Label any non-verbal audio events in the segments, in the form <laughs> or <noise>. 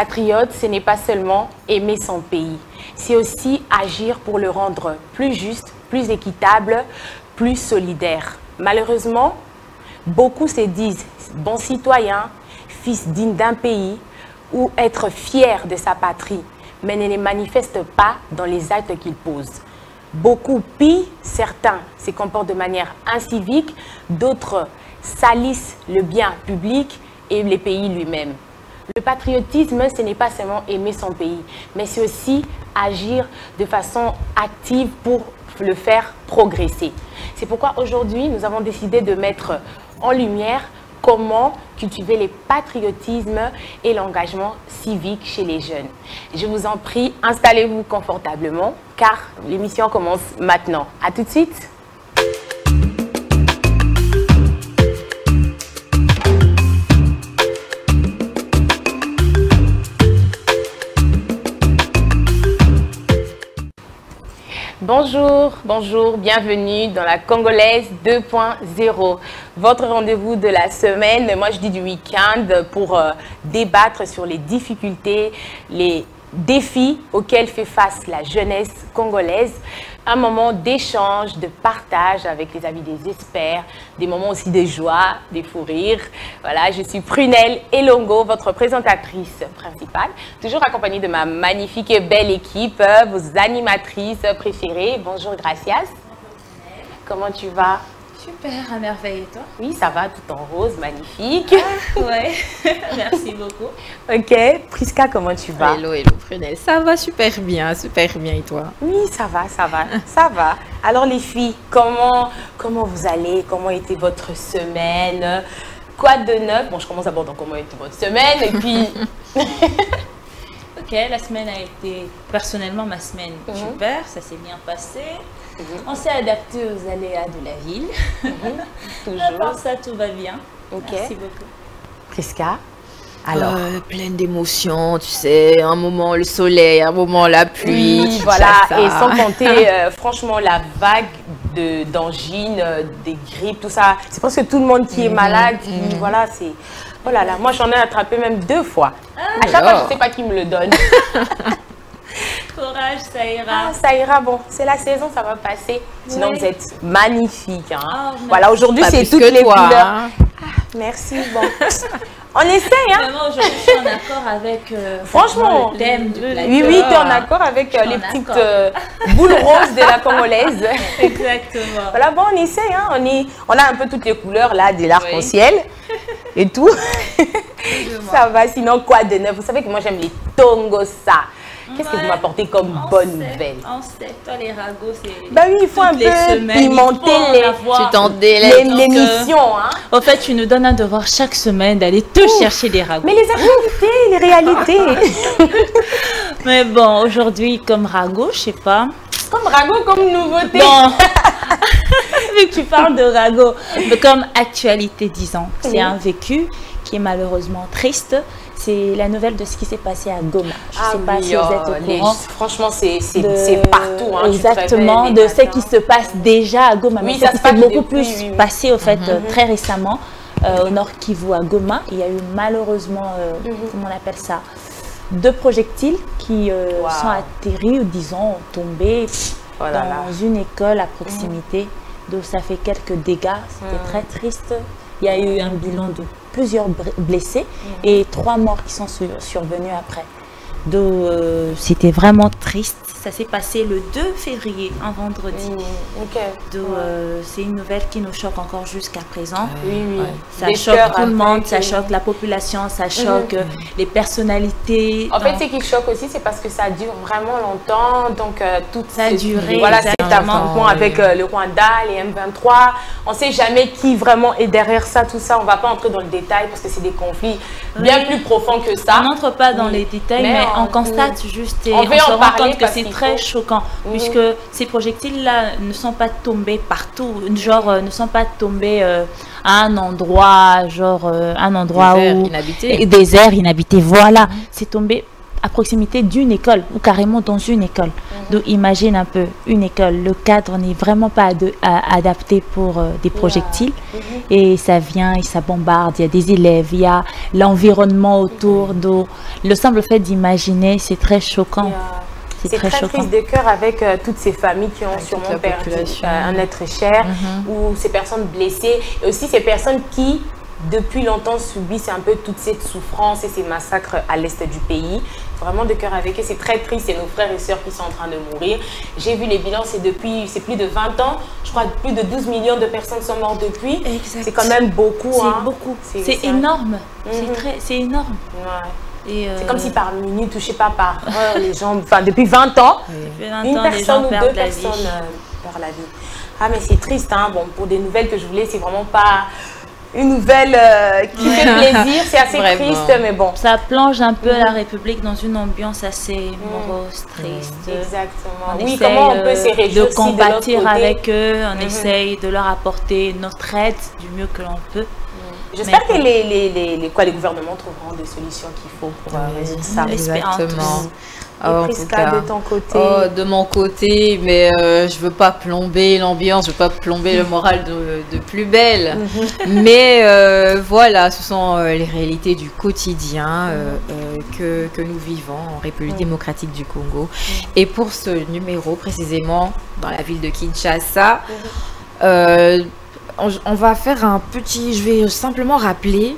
Patriote, ce n'est pas seulement aimer son pays, c'est aussi agir pour le rendre plus juste, plus équitable, plus solidaire. Malheureusement, beaucoup se disent bons citoyens, fils digne d'un pays ou être fier de sa patrie, mais ne les manifestent pas dans les actes qu'ils posent. Beaucoup pillent, certains se comportent de manière incivique, d'autres salissent le bien public et le pays lui-même. Le patriotisme, ce n'est pas seulement aimer son pays, mais c'est aussi agir de façon active pour le faire progresser. C'est pourquoi aujourd'hui, nous avons décidé de mettre en lumière comment cultiver les patriotismes et l'engagement civique chez les jeunes. Je vous en prie, installez-vous confortablement car l'émission commence maintenant. A tout de suite Bonjour, bonjour, bienvenue dans la Congolaise 2.0, votre rendez-vous de la semaine, moi je dis du week-end, pour euh, débattre sur les difficultés, les défis auxquels fait face la jeunesse congolaise. Un moment d'échange, de partage avec les amis des experts, des moments aussi de joie, des fous rires. Voilà, je suis Prunelle Elongo, votre présentatrice principale, toujours accompagnée de ma magnifique et belle équipe, vos animatrices préférées. Bonjour Gracias. Comment tu vas? Super, à merveille. Et toi? Oui, ça va, tout en rose, magnifique. Ah, ouais, <laughs> merci beaucoup. Ok, Priska, comment tu vas? Hello, hello, Prunelle. Ça va super bien, super bien. Et toi? Oui, ça va, ça va, ça va. Alors les filles, comment, comment vous allez? Comment était votre semaine? Quoi de neuf? Bon, je commence d'abord dans comment était votre semaine et puis... <laughs> ok, la semaine a été, personnellement, ma semaine Mhm. super, ça s'est bien passé. On s'est adapté aux aléas de la ville. <laughs> À part Toujours. ça, tout va bien. Merci beaucoup. Priska Alors Euh, Pleine d'émotions, tu sais. Un moment le soleil, un moment la pluie. Oui, voilà, ça. et sans compter, euh, <laughs> franchement, la vague de- d'angines, euh, des grippes, tout ça. C'est presque tout le monde qui est malade, qui, voilà, c'est... Oh là là, moi j'en ai attrapé même deux fois. à chaque fois, je alors. ne sais pas qui me le donne. <laughs> <laughs> Courage, ça Ah, ira. ça ira, bon, c'est la saison, ça va passer. Sinon, Oui. vous êtes magnifique. hein. Ah, merci. voilà, aujourd'hui, c'est toutes les toi, couleurs. hein. Merci, bon. <laughs> On essaye, hein. Vraiment, aujourd'hui, je suis en accord avec euh, Franchement, le thème du plateau. Oui, oui, tu es en accord avec euh, les petites euh, boules <laughs> roses de la Congolaise. Exactement. Voilà, bon, on essaye, hein. On, est, on a un peu toutes les couleurs là de l'arc-en-ciel et tout. Ça va, sinon quoi de neuf? Vous savez que moi j'aime les tongosa. Qu'est-ce que vous m'apportez comme On bonne sait, nouvelle On sait, toi les ragots, c'est. Bah oui, il faut toutes un les peu semaines, pimenter en les- avoir. Tu t'en L'é- délectes. donc, l'émission, hein. Fait, tu nous donnes un devoir chaque semaine d'aller te chercher des ragots. Mais les actualités, les réalités. <laughs> Mais bon, aujourd'hui, comme ragot, je sais pas. comme ragot, comme nouveauté. Bon, <laughs> vu que tu parles de ragot, mais comme actualité, disons, c'est Oui. un vécu qui est malheureusement triste. C'est la nouvelle de ce qui s'est passé à Goma. Je ne sais pas si vous êtes au Ah les- courant. Franchement, c'est partout. hein. Exactement, de ce qui se passe déjà à Goma. Oui, mais ça ça s'est beaucoup plus oui, passé, au fait, euh, très récemment, euh, au Nord Kivu, à Goma. Il y a eu malheureusement, euh, comment on appelle ça, deux projectiles qui euh, Wow. sont atterris, ou disons, tombés Oh là dans là. une école à proximité. Donc ça fait quelques dégâts. C'était très triste. Il y a eu un bilan de plusieurs blessés et trois morts qui sont sur- survenus après. Donc euh, c'était vraiment triste. Ça s'est passé le 2 février, un vendredi. Mm. Donc euh, c'est une nouvelle qui nous choque encore jusqu'à présent. Oui, oui. Ça Des choque tout le monde, ça choque la population, ça choque euh, les personnalités. En fait, ce qui choque aussi, c'est parce que ça dure vraiment longtemps. Donc, euh, tout Ça a duré, Voilà, cet affrontement avec euh, le Rwanda, les M23. On ne sait jamais qui vraiment est derrière ça, tout ça. On ne va pas entrer dans le détail parce que c'est des conflits bien Oui. plus profonds que ça. On n'entre pas dans Oui. les détails, Mais mais, on- on, constate juste et on se en rend compte que c'est très faut. choquant, Mhm. puisque ces projectiles-là ne sont pas tombés partout, genre euh, ne sont pas tombés euh, à un endroit, genre euh, un endroit Désert, où inhabité. Désert inhabité, voilà, c'est tombé à proximité d'une école ou carrément dans une école. Mhm. Donc imagine un peu une école, le cadre n'est vraiment pas adapté pour euh, des projectiles Mhm. et ça vient et ça bombarde. Il y a des élèves, il y a l'environnement autour. Donc le simple fait d'imaginer, c'est très choquant. C'est C'est très très, choquant. triste de cœur avec euh, toutes ces familles qui ont Avec sûrement perdu euh, un être cher Mhm. ou ces personnes blessées et aussi ces personnes qui depuis longtemps subissent un peu toute cette souffrance et ces massacres à l'est du pays. Vraiment de cœur avec eux, c'est très triste, c'est nos frères et sœurs qui sont en train de mourir. J'ai vu les bilans, c'est depuis, c'est plus de 20 ans, je crois que plus de 12 millions de personnes sont mortes depuis. C'est quand même beaucoup. C'est hein. beaucoup. C'est- énorme. C'est très, c'est énorme. Ouais. C'est euh, comme si par minute, je sais pas, par <laughs> heure, les gens, enfin depuis 20 ans, ça fait 20 une ans, personne ou deux personnes euh, perdent la vie. Ah mais c'est triste, hein. Bon, pour des nouvelles que je voulais, c'est vraiment pas une nouvelle euh, qui fait plaisir. C'est assez Vraiment. triste, mais bon. Ça plonge un peu la République dans une ambiance assez morose, triste. Exactement. On oui, essaye, comment on peut euh, se réjouir de côté. avec eux, on Mhm. essaye de leur apporter notre aide du mieux que l'on peut. J'espère Mais que les, les, les, les- quoi, les gouvernements trouveront des solutions qu'il faut pour euh, résoudre ça. Exactement. Ah, de ton côté. Oh, de mon côté, mais euh, je veux pas plomber l'ambiance, je veux pas plomber le moral de, de plus belle. <laughs> <laughs> Mais euh, voilà, ce sont euh, les réalités du quotidien euh, que, que nous vivons en République Mm. démocratique du Congo. Et pour ce numéro, précisément, dans la ville de Kinshasa, euh, on, on va faire un petit... Je vais simplement rappeler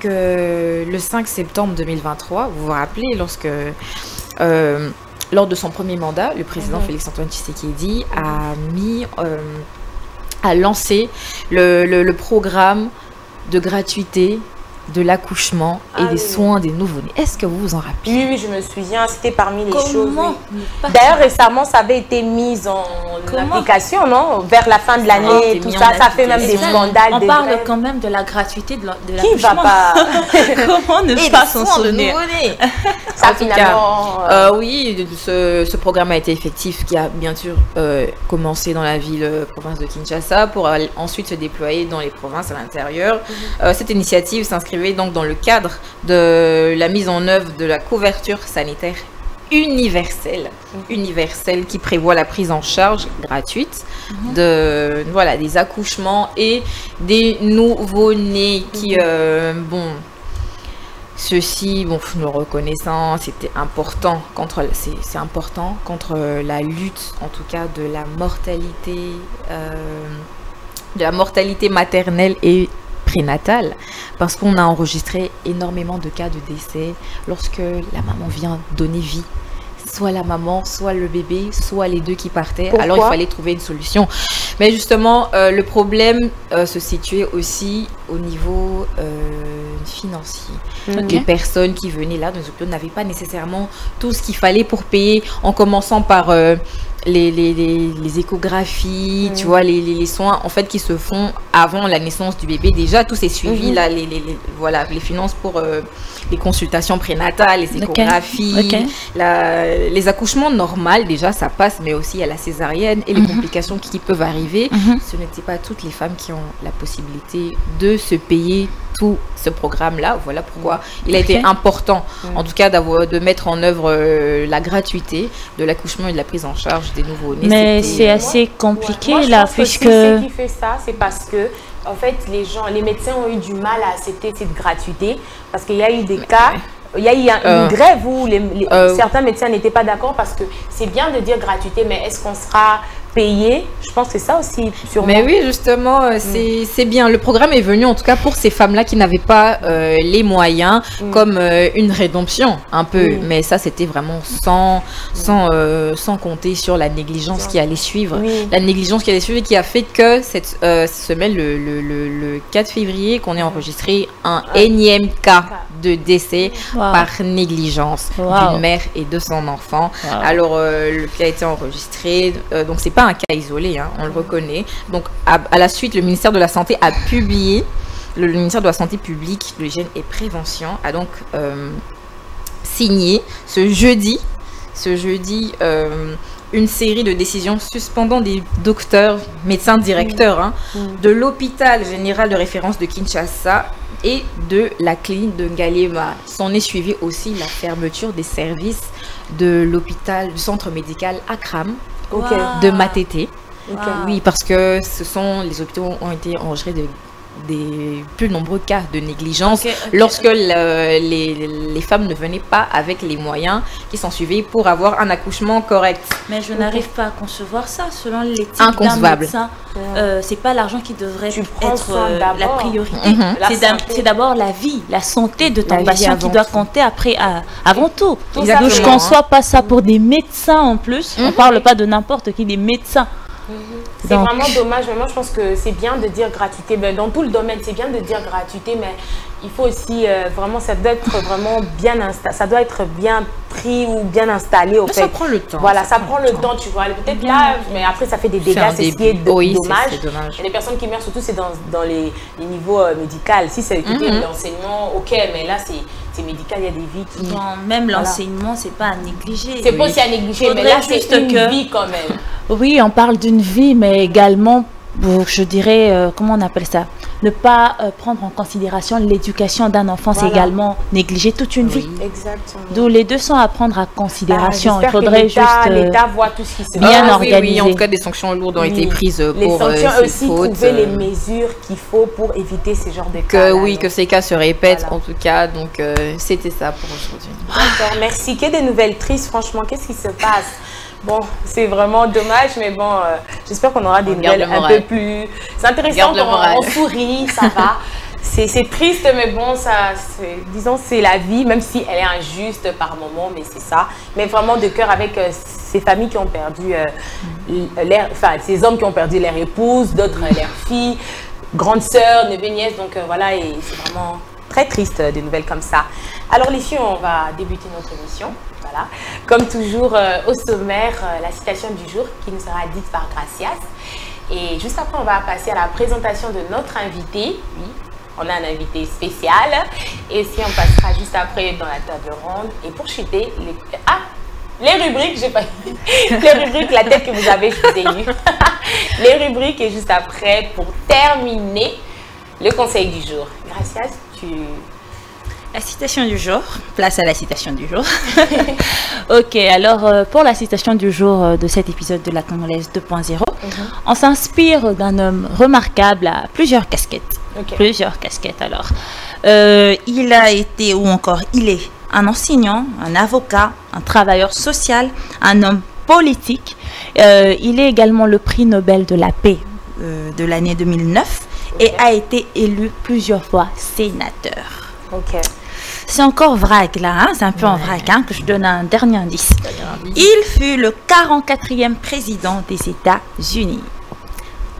que le 5 septembre 2023, vous vous rappelez, lorsque... euh, lors de son premier mandat, le président Mhm. Félix-Antoine Tshisekedi a mis, euh, a lancé le, le- le programme de gratuité de l'accouchement et Ah des oui. soins des nouveau-nés. Est-ce que vous vous en rappelez Oui, oui, je me souviens, c'était parmi les choses. Comment oui. pas D'ailleurs, récemment, ça avait été mis en Comment application, non? Vers la fin de l'année, tout ça, ça fait même des scandales. On des parle grèves. quand même de la gratuité de la- de Qui va l'accouchement. pas? <laughs> <laughs> Comment ne Et pas s'en de souvenir. <laughs> Ça, En tout cas, finalement. euh, Euh, oui, ce, ce programme a été effectif, qui a bien sûr euh, commencé dans la ville province de Kinshasa pour aller- ensuite se déployer dans les provinces à l'intérieur. Euh, cette initiative donc dans le cadre de la mise en œuvre de la couverture sanitaire universelle, universelle qui prévoit la prise en charge gratuite de voilà des accouchements et des nouveaux-nés qui euh, bon Ceci, bon, nous le reconnaissant, c'était important contre, c'est c'est important contre la lutte, en tout cas, de la mortalité, euh, de la mortalité maternelle et prénatale, parce qu'on a enregistré énormément de cas de décès lorsque la maman vient donner vie. Soit la maman, soit le bébé, soit les deux qui partaient. Pourquoi Alors il fallait trouver une solution. Mais justement, euh, le problème euh, se situait aussi au niveau euh, financier. Les personnes qui venaient là dans les n'avaient pas nécessairement tout ce qu'il fallait pour payer, en commençant par euh, les, les, les- les échographies, tu Mhm. vois, les, soins en fait qui se font avant la naissance du bébé. Déjà, tout c'est suivi, Mhm. là, les, voilà, les finances pour euh, les consultations prénatales, les échographies, la- les accouchements normaux, déjà, ça passe, mais aussi a la césarienne et les Mhm. complications qui peuvent arriver Mhm. ce n'était pas toutes les femmes qui ont la possibilité de se payer tout ce programme-là. Voilà pourquoi il a été important, Mm. en tout cas, d'avoir- de mettre en œuvre euh, la gratuité de l'accouchement et de la prise en charge des nouveaux-nés. Mais C'était- c'est assez compliqué Ouais. Moi, je là, pense que puisque. si c'est qui fait ça, c'est parce que en fait les gens, les médecins ont eu du mal à accepter cette gratuité parce qu'il y a eu des cas. Il y a eu un- Euh, une grève où les- les- euh, certains médecins n'étaient pas d'accord parce que c'est bien de dire gratuité, mais est-ce qu'on sera payé Je pense que c'est ça aussi, sûrement. Mais oui, justement, euh, c'est c'est bien. Le programme est venu, en tout cas, pour ces femmes-là qui n'avaient pas euh, les moyens, Mm. comme euh, une rédemption, un peu. Mm. Mais ça, c'était vraiment sans, sans, euh, sans compter sur la négligence qui allait suivre. Oui. la négligence qui a suivi qui a fait que cette semaine, le, le, le, le 4 février, qu'on ait enregistré un énième cas de décès Wow. par négligence Wow. d'une mère et de son enfant. Wow. Alors, le cas a été enregistré, donc c'est pas un cas isolé, hein, on le reconnaît. Donc, à, à la suite, le ministère de la Santé a publié, le, le ministère de la Santé publique, de l'hygiène et prévention a donc euh, signé ce jeudi, ce jeudi euh, une série de décisions suspendant des docteurs, médecins directeurs hein, de l'hôpital général de référence de Kinshasa et de la clinique de Ngaliema. S'en est suivi aussi la fermeture des services de l'hôpital, du centre médical Akram De Matete. Wow. Oui, parce que ce sont les hôpitaux ont été enregistrés de des plus nombreux cas de négligence lorsque le- les, les femmes ne venaient pas avec les moyens qui s'en suivaient pour avoir un accouchement correct. Mais je n'arrive pas à concevoir ça. Selon l'éthique d'un Inconcevable. médecin, euh, c'est pas l'argent qui devrait Tu être euh, la priorité. Mhm. C'est d'abord la vie, la santé de ton patient qui doit tout. compter après, à- avant tout. Exactement, Donc je hein. conçois pas ça pour des médecins en plus. On Mhm. parle pas de n'importe qui, des médecins. C'est vraiment dommage, mais moi je pense que c'est bien de dire gratuité. Ben, dans tout le domaine, c'est bien de dire gratuité, mais il faut aussi euh, vraiment, ça doit être vraiment bien ça doit être bien pris ou bien installé au Mais fait. ça prend le temps. Voilà, ça, prend le temps, tu vois. Peut-être là, mais après ça fait des dégâts, c'est ce qui est dommage. a des personnes qui meurent, surtout c'est dans, dans les, les niveaux euh, médicaux. Si c'est écouter Mhm. l'enseignement, ok, mais là c'est c'est médical, il y a des vies qui. Bon, même Voilà. l'enseignement, c'est pas à négliger. C'est pas aussi à négliger, mais là c'est une que- vie quand même. Oui, on parle d'une vie, mais également, je dirais, euh, comment on appelle ça? Ne pas euh, prendre en considération l'éducation d'un enfant, c'est également négliger toute une vie. Exactement. D'où les deux sont à prendre à considération. Ah, Il faudrait juste. l'État- euh, L'État voit tout ce qui se bien passe. Ah, oui, en tout cas, des sanctions lourdes ont Oui. été prises Les pour euh, sanctions ces aussi, fautes. trouver les mesures qu'il faut pour éviter ces genres de cas. que oui, que ces cas se répètent Voilà. en tout cas. Donc, euh, c'était ça pour aujourd'hui. D'accord, merci. Que des nouvelles tristes, franchement, qu'est-ce qui se passe? Bon, c'est vraiment dommage, mais bon, euh, j'espère qu'on aura des nouvelles le un peu plus. C'est intéressant on sourit, ça va. C'est triste, mais bon, ça, disons, c'est la vie, même si elle est injuste par moment, mais c'est ça. Mais vraiment de cœur avec euh, ces familles qui ont perdu, euh, leur, enfin, ces hommes qui ont perdu leur épouse, d'autres euh, leurs filles, grandes sœurs, neveux, nièces. Donc euh, voilà, et c'est vraiment très triste des nouvelles comme ça. Alors les filles, on va débuter notre émission. Voilà. Comme toujours, euh, au sommaire, euh, la citation du jour qui nous sera dite par Gracias. Et juste après, on va passer à la présentation de notre invité. Oui, on a un invité spécial. Et aussi, on passera juste après dans la table ronde. Et pour chuter, les... Ah les rubriques, j'ai pas <laughs> les rubriques, la tête que vous avez, je vous ai eu. <laughs> les rubriques et juste après, pour terminer, le conseil du jour. Gracias, tu... La citation du jour. Place à la citation du jour. <laughs> <laughs> ok, alors euh, pour la citation du jour euh, de cet épisode de la Congolaise 2.0, on s'inspire d'un homme remarquable à plusieurs casquettes. Plusieurs casquettes alors. Euh, il a été, ou encore il est, un enseignant, un avocat, un travailleur social, un homme politique. Euh, il est également le prix Nobel de la paix euh, de l'année 2009 et a été élu plusieurs fois sénateur. Ok. C'est encore vrac là, hein, c'est un peu en vrac hein, que je donne un dernier indice. Il fut le 44e président des États-Unis.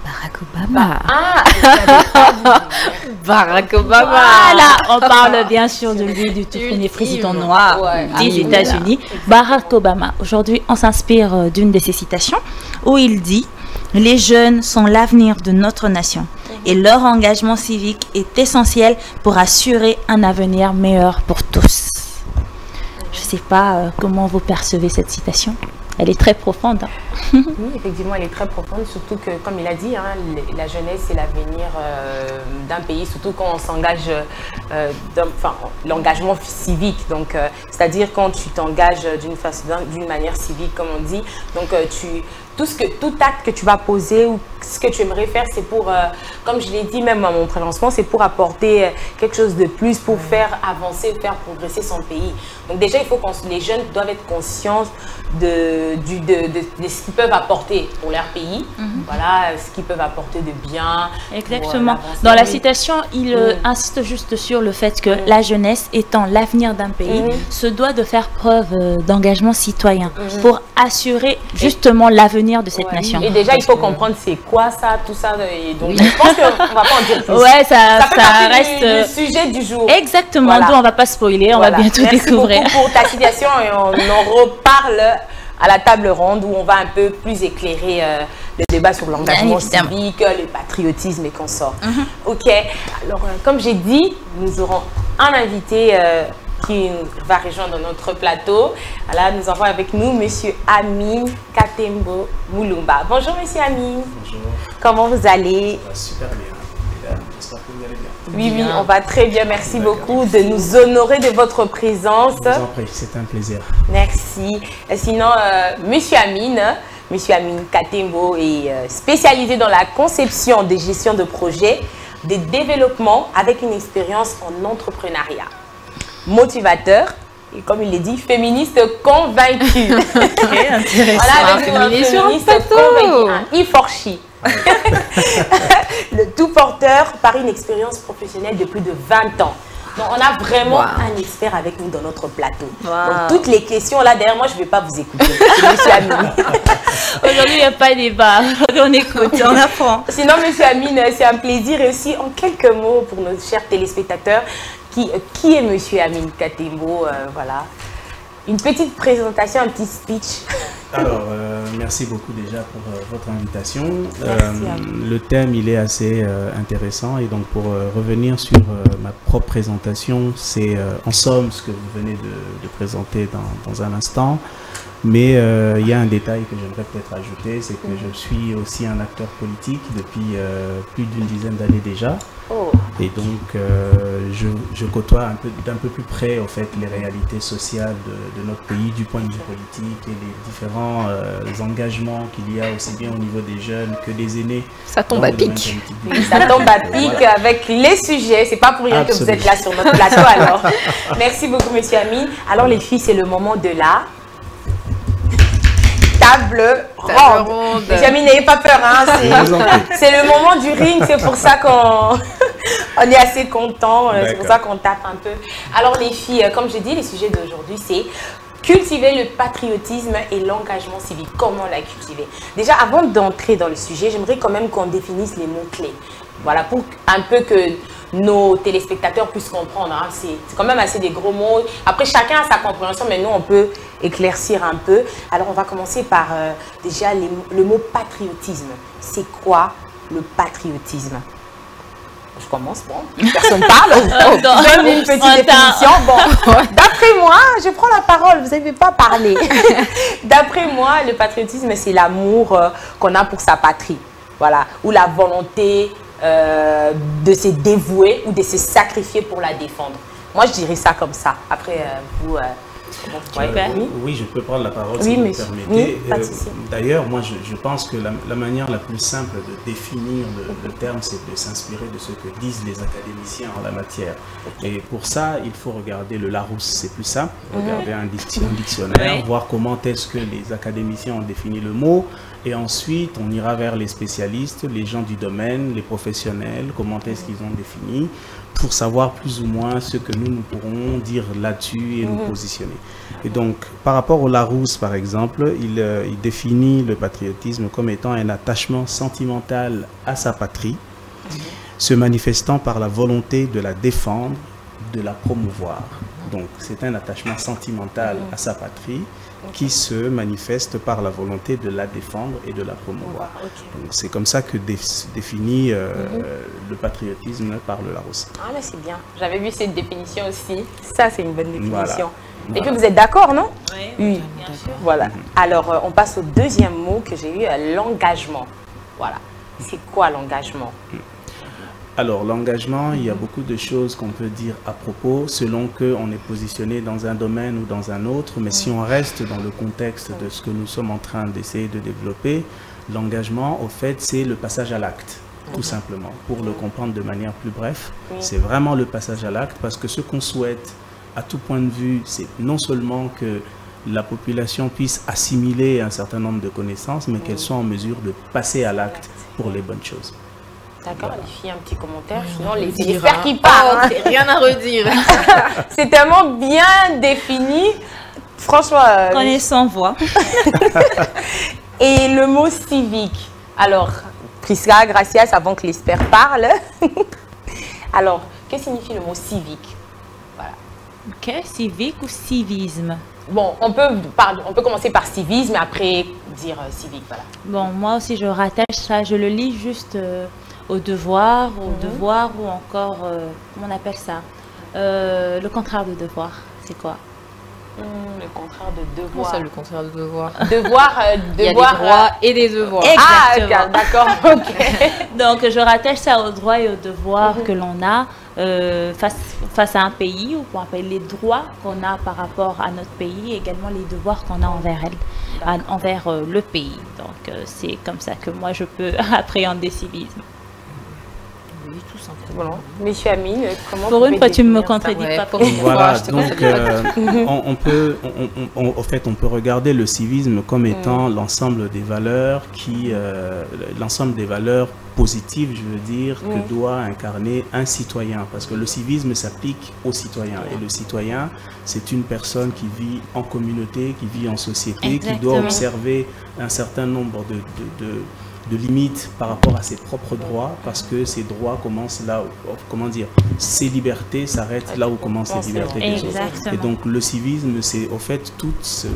Barack Obama. Ah, <laughs> pas vous. Barack Obama. Voilà, on parle bien sûr de lui, du tout premier président noir Ouais, des alhamdoulilah. États-Unis, Barack Obama. Aujourd'hui, on s'inspire euh, d'une de ses citations où il dit Les jeunes sont l'avenir de notre nation et leur engagement civique est essentiel pour assurer un avenir meilleur pour tous. Je ne sais pas euh, comment vous percevez cette citation. Elle est très profonde. hein. <laughs> Oui, effectivement, elle est très profonde, surtout que, comme il a dit, hein, la jeunesse, c'est l'avenir euh, d'un pays, surtout quand on s'engage, euh, enfin, l'engagement civique. Donc, c'est-à-dire quand tu t'engages d'une manière civique, comme on dit. Donc, tu, tout ce que, tout acte que tu vas poser ou ce que tu aimerais faire, c'est pour, euh, comme je l'ai dit même à mon prélancement, c'est pour apporter euh, quelque chose de plus, pour faire avancer, faire progresser son pays. Donc déjà, il faut que les jeunes doivent être conscients de, du, de, de- de ce qu'ils peuvent apporter pour leur pays. Voilà, ce qu'ils peuvent apporter de bien. euh, Exactement. Dans la citation, il euh, Mm. insiste juste sur le fait que la jeunesse étant l'avenir d'un pays, Mhm. se doit de faire preuve euh, d'engagement citoyen Mhm. pour assurer justement l'avenir de cette Ouais. nation. Et déjà, il faut que- comprendre c'est quoi ça, tout ça. Et donc, je pense qu'on va pas en dire <laughs> plus. Ouais, ça, reste. du, du sujet du jour. Exactement, Voilà. d'où on va pas spoiler, on Voilà. va bientôt Merci découvrir. beaucoup pour ta citation et <laughs> on en reparle à la table ronde où on va un peu plus éclairer euh, le débat sur l'engagement civique, le patriotisme et consorts. Ok, alors euh, comme j'ai dit, nous aurons un invité euh, qui va rejoindre notre plateau. Voilà, nous avons avec nous Monsieur Amin Katembo Moulumba. Bonjour Monsieur Amin. Bonjour. Comment vous allez? Super bien. Mesdames, j'espère que vous allez bien. Oui, oui, on va très bien. Merci beaucoup de nous honorer de votre présence. Je vous en prie, c'est un plaisir. Merci. Et Sinon, euh, Monsieur Amine, Monsieur Amine Katembo est euh, spécialisé dans la conception de gestion de projets, de développement avec une expérience en entrepreneuriat. Motivateur et comme il l'a dit, féministe convaincu. <laughs> intéressant. Voilà avec nous un féministe convaincu, un e-forchi. <laughs> Le tout porteur par une expérience professionnelle de plus de 20 ans. Donc, on a vraiment Wow. un expert avec nous dans notre plateau. Wow. Donc, toutes les questions là derrière moi, je ne vais pas vous écouter. Monsieur Amine. <laughs> Aujourd'hui, il n'y a pas de débat. On écoute, on apprend. Sinon, Monsieur Amine, c'est un plaisir aussi en quelques mots pour nos chers téléspectateurs, qui, qui est Monsieur Amine Katembo euh, Voilà. Une petite présentation, un petit speech. Alors, euh, merci beaucoup déjà pour euh, votre invitation. Merci Euh, le thème, il est assez euh, intéressant. Et donc, pour revenir sur ma propre présentation, c'est en somme ce que vous venez de, de présenter dans, dans un instant. Mais euh, il y a un détail que j'aimerais peut-être ajouter, c'est que je suis aussi un acteur politique depuis euh, plus d'une dizaine d'années déjà. Oh, Et donc, euh, je, je côtoie un peu, d'un peu plus près, en fait, les réalités sociales de, de notre pays du point de vue politique et les différents engagements qu'il y a aussi bien au niveau des jeunes que des aînés. Ça tombe à pic. ça tombe à pic Voilà. avec les sujets. C'est pas pour rien que vous êtes là sur notre plateau alors. <laughs> Merci beaucoup, Monsieur Amine. Alors, les filles, c'est le moment de la table ronde. n'ayez pas peur. Hein, c'est- le moment du ring, c'est pour ça qu'on <laughs> on est assez content, euh, c'est pour ça qu'on tape un peu. Alors les filles, euh, comme je dis, le sujet d'aujourd'hui c'est cultiver le patriotisme et l'engagement civique. Comment la cultiver? Déjà, avant d'entrer dans le sujet, j'aimerais quand même qu'on définisse les mots-clés. Voilà, pour un peu que nos téléspectateurs puissent comprendre. hein. C'est quand même assez des gros mots. Après, chacun a sa compréhension, mais nous, on peut éclaircir un peu. Alors, on va commencer par euh, déjà les le mot patriotisme. C'est quoi le patriotisme? Je commence, bon. Personne parle. <laughs> non. Même une petite On définition. Bon, <laughs> d'après moi, je prends la parole, vous n'avez pas parlé. <laughs> d'après moi, le patriotisme, c'est l'amour euh, qu'on a pour sa patrie. Voilà. Ou la volonté euh, de se dévouer ou de se sacrifier pour la défendre. Moi, je dirais ça comme ça. Après, euh, vous, euh. Oui. Oui, je peux prendre la parole Oui, si vous me permettez. Oui. D'ailleurs, moi, je, je pense que la, la manière la plus simple de définir le, le terme, c'est de s'inspirer de ce que disent les académiciens en la matière. Et pour ça, il faut regarder le Larousse, c'est plus simple. Regarder un, un dictionnaire, voir comment est-ce que les académiciens ont défini le mot. Et ensuite, on ira vers les spécialistes, les gens du domaine, les professionnels, comment est-ce qu'ils ont défini, pour savoir plus ou moins ce que nous, nous pourrons dire là-dessus et nous positionner. Et donc, par rapport au Larousse, par exemple, il, euh, il définit le patriotisme comme étant un attachement sentimental à sa patrie, se manifestant par la volonté de la défendre, de la promouvoir. Donc, c'est un attachement sentimental à sa patrie qui se manifeste par la volonté de la défendre et de la promouvoir. Donc, c'est comme ça que dé- définit euh, le patriotisme par le Larousse. Ah, mais c'est bien. J'avais vu cette définition aussi. Ça, c'est une bonne définition. Voilà. Et puis, Voilà. vous êtes d'accord, non? Oui, Oui. bien sûr. Voilà. Alors, euh, on passe au deuxième mot que j'ai eu, euh, l'engagement. Voilà. C'est quoi l'engagement? Alors, l'engagement, il y a beaucoup de choses qu'on peut dire à propos selon qu'on est positionné dans un domaine ou dans un autre. Mais si on reste dans le contexte de ce que nous sommes en train d'essayer de développer, l'engagement, au fait, c'est le passage à l'acte, tout simplement. Pour le comprendre de manière plus bref, c'est vraiment le passage à l'acte parce que ce qu'on souhaite, à tout point de vue, c'est non seulement que la population puisse assimiler un certain nombre de connaissances, mais qu'elle soit en mesure de passer à l'acte pour les bonnes choses. D'accord, les filles, un petit commentaire. Sinon, les experts hein. qui parlent. C'est rien à redire. <laughs> C'est tellement bien défini. Franchement. euh, On est sans voix. Et le mot civique. Alors, Prisca, gracias, avant que l'expert parle. <laughs> Alors, que signifie le mot civique? Voilà. Ok, civique ou civisme? Bon, on peut, par- on peut commencer par civisme et après dire euh, civique. Voilà. Bon, moi aussi, je rattache ça. Je le lis juste euh, au devoir, au devoir ou encore, euh, comment on appelle ça Euh, Le contraire de devoir. c'est quoi? Hmm, le contraire de Comment devoir. ça, le contraire de devoir? <laughs> Devoir, euh, Il y a des devoir. droits euh, et des devoirs. Ah, d'accord, <laughs> ok. Donc, je rattache ça aux droits et aux devoirs Mhm. que l'on a euh, face, face à un pays, ou qu'on appelle les droits qu'on a par rapport à notre pays, et également les devoirs qu'on a envers elle, en- envers euh, le pays. Donc, euh, c'est comme ça que moi, je peux <laughs> appréhender civisme. Voilà. Monsieur Amine, comment Pour une fois, tu me contredis Ouais, pas. pour-. Voilà, donc euh, <laughs> on, on peut, on, on- on- en fait, on peut regarder le civisme comme étant l'ensemble des valeurs qui, euh, l'ensemble des valeurs positives, je veux dire, que doit incarner un citoyen, parce que le civisme s'applique aux citoyens, et le citoyen, c'est une personne qui vit en communauté, qui vit en société, qui doit observer un certain nombre de, de- de- de limites par rapport à ses propres droits, parce que ses droits commencent là, où- comment dire, ses libertés s'arrêtent là où commencent les libertés des autres. Et donc le civisme, c'est au fait tout ce,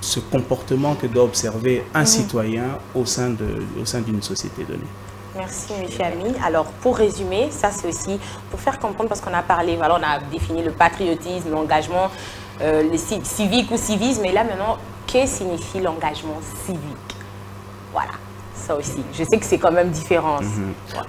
ce comportement que doit observer un citoyen au sein d'une société donnée. Merci, monsieur Amine. Alors, pour résumer, ça c'est aussi pour faire comprendre, parce qu'on a parlé, voilà, on a défini le patriotisme, l'engagement, euh, le ci- civique ou civisme, et là maintenant, que signifie l'engagement civique? Voilà, ça aussi. Je sais que c'est quand même différent.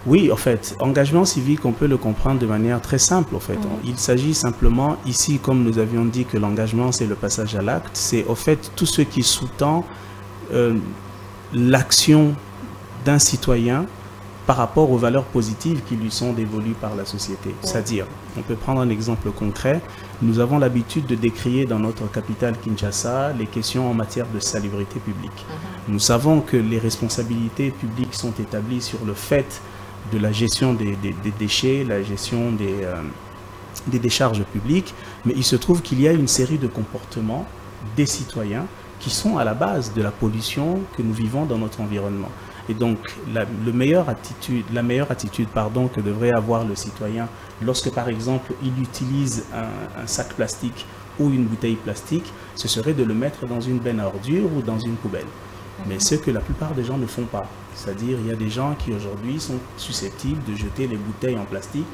Oui, en fait, engagement civique, on peut le comprendre de manière très simple. En fait, il s'agit simplement ici, comme nous avions dit que l'engagement c'est le passage à l'acte, c'est au fait tout ce qui sous-tend euh, l'action d'un citoyen par rapport aux valeurs positives qui lui sont dévolues par la société. C'est-à-dire, on peut prendre un exemple concret. Nous avons l'habitude de décrier dans notre capitale Kinshasa les questions en matière de salubrité publique. Nous savons que les responsabilités publiques sont établies sur le fait de la gestion des, des- des déchets, la gestion des, euh, des décharges publiques, mais il se trouve qu'il y a une série de comportements des citoyens qui sont à la base de la pollution que nous vivons dans notre environnement. Et donc, la, le meilleure attitude, la meilleure attitude pardon, que devrait avoir le citoyen lorsque, par exemple, il utilise un, un sac plastique ou une bouteille plastique, ce serait de le mettre dans une benne à ordures ou dans une poubelle. Mais ce que la plupart des gens ne font pas. C'est-à-dire, il y a des gens qui aujourd'hui sont susceptibles de jeter les bouteilles en plastique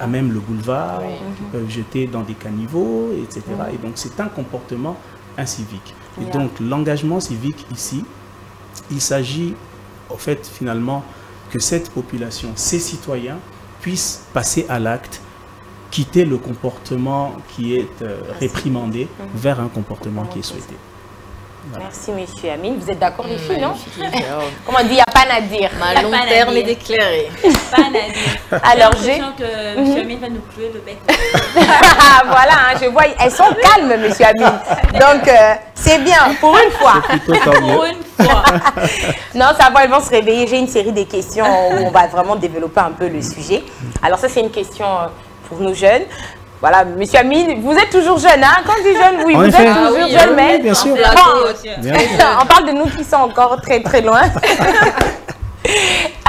à même le boulevard, qui peuvent jeter dans des caniveaux, etc. Et donc, c'est un comportement incivique. Et donc, l'engagement civique ici, il s'agit, au fait, finalement, que cette population, ces citoyens, puissent passer à l'acte, quitter le comportement qui est euh, réprimandé vers un comportement qui est souhaité. Merci, monsieur Amine. Vous êtes d'accord, les filles, non Magnifique. <laughs> Comment on dit, il n'y a pas à dire. Ma long terme est dire. déclarée. <laughs> Pas à dire. Alors, J'ai que M. Amine va nous clouer le bec. <laughs> Voilà, hein, je vois, elles sont calmes, monsieur Amine. Donc, euh, c'est bien, pour une fois. Pour une fois. Non, ça va, elles vont se réveiller. J'ai une série de questions où on va vraiment développer un peu le sujet. Alors ça, c'est une question euh, pour nous jeunes. Voilà, monsieur Amine, vous êtes toujours jeune, hein Quand on dit jeune, oui, En vous effet. êtes Ah toujours oui, jeune, oui, mais... bien sûr. Bon, Bien sûr. on parle de nous qui sont encore très très loin. <laughs>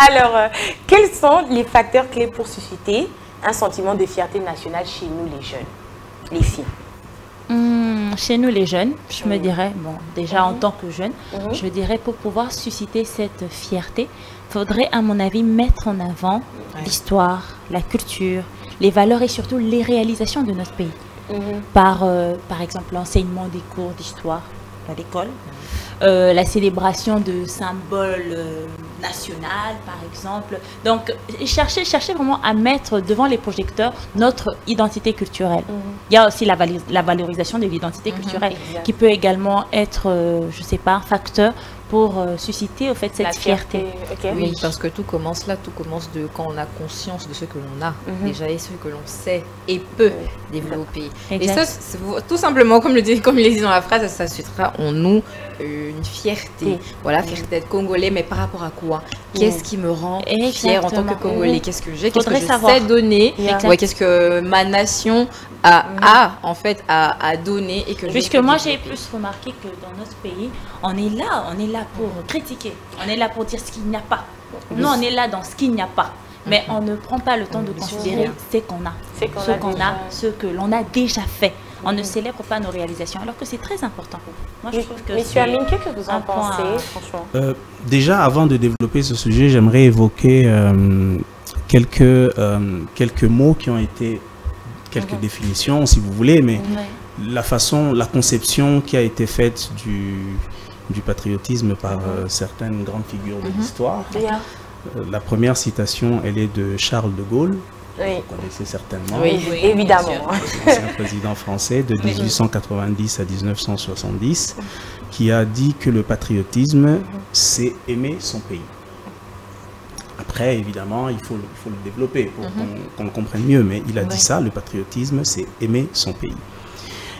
Alors, euh, quels sont les facteurs clés pour susciter un sentiment de fierté nationale chez nous, les jeunes, les filles? Hum, chez nous, les jeunes, je me dirais, bon, déjà en Mhm. tant que jeune, Mhm. je dirais pour pouvoir susciter cette fierté, faudrait, à mon avis, mettre en avant Ouais. l'histoire, la culture, les valeurs et surtout les réalisations de notre pays. Mhm. Par, euh, par exemple, l'enseignement des cours d'histoire à l'école, euh, la célébration de symboles euh, nationaux, par exemple. Donc, chercher, chercher vraiment à mettre devant les projecteurs notre identité culturelle. Il y a aussi la, la valorisation de l'identité culturelle qui peut également être, euh, je sais pas, un facteur pour euh, susciter au fait cette La fierté. Oui, parce que tout commence là, tout commence de quand on a conscience de ce que l'on a Mhm. déjà et ce que l'on sait et peut développer. Et ça, tout simplement, comme, le dit, comme il est dit dans la phrase, ça suscitera en nous euh, une fierté. Oui. Voilà, fierté d'être congolais, mais par rapport à quoi? Qu'est-ce qui me rend fier en tant que Exactement. Congolais? Qu'est-ce que j'ai? Qu'est-ce que je savoir. sais donner? Ouais, Qu'est-ce que ma nation a, a, en fait à, à donner et que Puisque moi j'ai plus remarqué que dans notre pays, on est là, on est là pour critiquer, on est là pour dire ce qu'il n'y a pas. Nous on est là dans ce qu'il n'y a pas. Mais on ne prend pas le temps de considérer ce qu'on a, qu'on ce a qu'on a, ce que l'on a déjà fait. On ne célèbre pas nos réalisations, alors que c'est très important. Moi, je trouve que Monsieur Amine, qu'est-ce que vous en pensez, à- franchement Euh, déjà, avant de développer ce sujet, j'aimerais évoquer euh, quelques, euh, quelques mots qui ont été quelques définitions si vous voulez, mais la façon, la conception qui a été faite du, du patriotisme par euh, certaines grandes figures de l'histoire. Euh, la première citation, elle est de Charles de Gaulle. Vous connaissez certainement. Oui, évidemment. Ancien président français de <laughs> 1890 à 1970, qui a dit que le patriotisme, c'est aimer son pays. Après, évidemment, il faut, il faut le développer pour mhm. qu'on le comprenne mieux, mais il a dit ça, le patriotisme, c'est aimer son pays.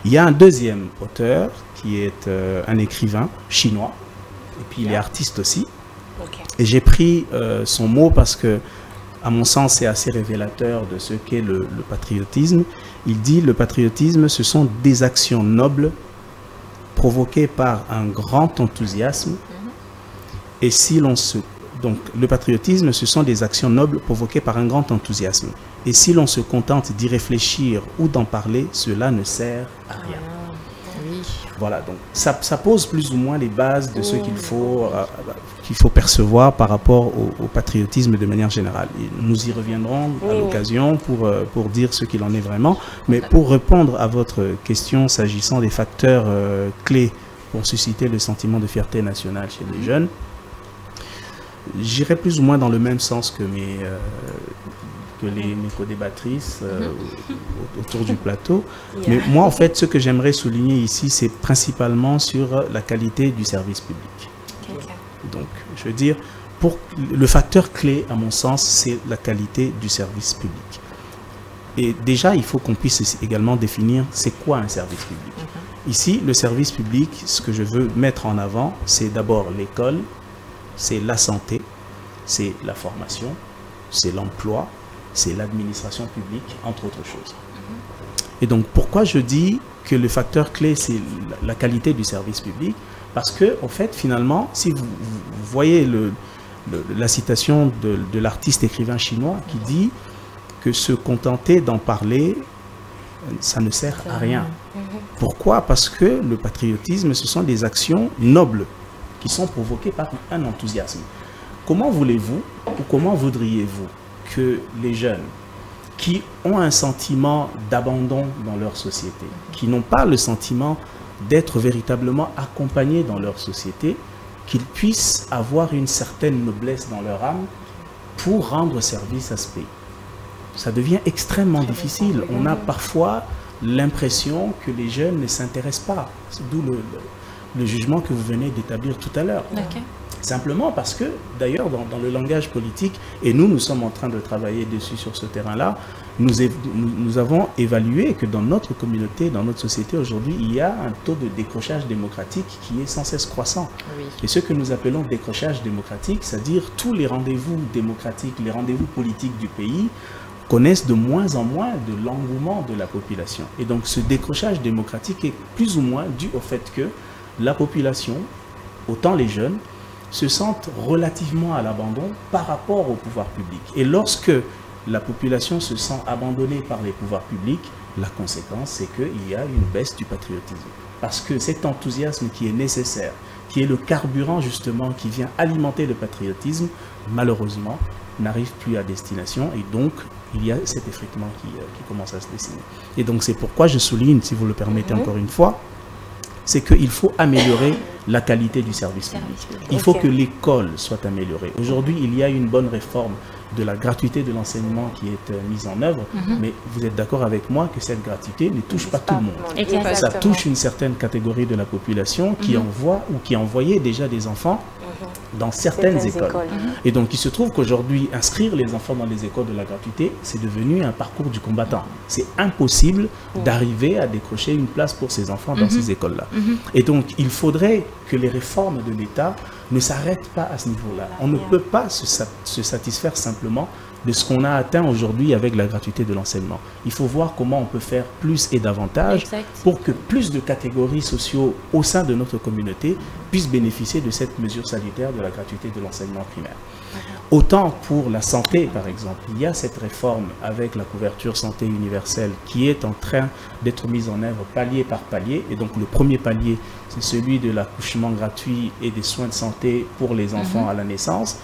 Il y a un deuxième auteur qui est euh, un écrivain chinois, et puis il est artiste aussi. Et j'ai pris euh, son mot parce que, à mon sens, c'est assez révélateur de ce qu'est le, patriotisme. Il dit le patriotisme, ce sont des actions nobles provoquées par un grand enthousiasme. Mhm. Et si l'on se donc le patriotisme, ce sont des actions nobles provoquées par un grand enthousiasme. Et si l'on se contente d'y réfléchir ou d'en parler, cela ne sert à rien. Voilà, donc ça, pose plus ou moins les bases de ce qu'il faut, euh, qu'il faut percevoir par rapport au, patriotisme de manière générale. nous y reviendrons à l'occasion pour, euh, pour dire ce qu'il en est vraiment. Mais pour répondre à votre question s'agissant des facteurs euh, clés pour susciter le sentiment de fierté nationale chez les jeunes, j'irai plus ou moins dans le même sens que mes, que les, co-débattrices euh, autour du plateau. Mais moi, en fait, ce que j'aimerais souligner ici, c'est principalement sur la qualité du service public. Donc, je veux dire, pour, le facteur clé, à mon sens, c'est la qualité du service public. Et déjà, il faut qu'on puisse également définir c'est quoi un service public. Mhm. Ici, le service public, ce que je veux mettre en avant, c'est d'abord l'école, c'est la santé, c'est la formation, c'est l'emploi, c'est l'administration publique, entre autres choses. Et donc, pourquoi je dis que le facteur clé, c'est la qualité du service public? Parce que, en fait, finalement, si vous, voyez la citation de, l'artiste écrivain chinois qui dit que se contenter d'en parler, ça ne sert à rien. Pourquoi? Parce que le patriotisme, ce sont des actions nobles qui sont provoquées par un enthousiasme. Comment voulez-vous ou comment voudriez-vous que les jeunes qui ont un sentiment d'abandon dans leur société, qui n'ont pas le sentiment d'être véritablement accompagnés dans leur société, qu'ils puissent avoir une certaine noblesse dans leur âme pour rendre service à ce pays. Ça devient extrêmement difficile. On a parfois l'impression que les jeunes ne s'intéressent pas, d'où le, jugement que vous venez d'établir tout à l'heure. Simplement parce que, d'ailleurs, dans, le langage politique, et nous, nous sommes en train de travailler dessus sur ce terrain-là, nous, nous, avons évalué que dans notre communauté, dans notre société aujourd'hui, il y a un taux de décrochage démocratique qui est sans cesse croissant. Et ce que nous appelons décrochage démocratique, c'est-à-dire tous les rendez-vous démocratiques, les rendez-vous politiques du pays, connaissent de moins en moins de l'engouement de la population. Et donc ce décrochage démocratique est plus ou moins dû au fait que la population, autant les jeunes, se sentent relativement à l'abandon par rapport au pouvoir public. Et lorsque la population se sent abandonnée par les pouvoirs publics, la conséquence, c'est qu'il y a une baisse du patriotisme. Parce que cet enthousiasme qui est nécessaire, qui est le carburant justement qui vient alimenter le patriotisme, malheureusement, n'arrive plus à destination et donc il y a cet effritement qui, euh, qui commence à se dessiner. Et donc c'est pourquoi je souligne, si vous le permettez mhm. encore une fois, c'est qu'il faut améliorer la qualité du service public. Il faut que l'école soit améliorée. Aujourd'hui, il y a une bonne réforme de la gratuité de l'enseignement qui est euh, mise en œuvre, mhm. mais vous êtes d'accord avec moi que cette gratuité ne touche pas tout le monde. Ça touche une certaine catégorie de la population qui mhm. envoie ou qui envoyait déjà des enfants dans certaines, écoles. Mhm. Et donc, il se trouve qu'aujourd'hui, inscrire les enfants dans les écoles de la gratuité, c'est devenu un parcours du combattant. C'est impossible d'arriver à décrocher une place pour ces enfants dans mhm. ces écoles-là. Mhm. Et donc, il faudrait que les réformes de l'État ne s'arrêtent pas à ce niveau-là. On ne peut pas se, se satisfaire simplement de ce qu'on a atteint aujourd'hui avec la gratuité de l'enseignement. Il faut voir comment on peut faire plus et davantage pour que plus de catégories sociaux au sein de notre communauté puissent bénéficier de cette mesure salutaire de la gratuité de l'enseignement primaire. Autant pour la santé, par exemple, il y a cette réforme avec la couverture santé universelle qui est en train d'être mise en œuvre palier par palier. Et donc le premier palier, c'est celui de l'accouchement gratuit et des soins de santé pour les enfants mhm. à la naissance.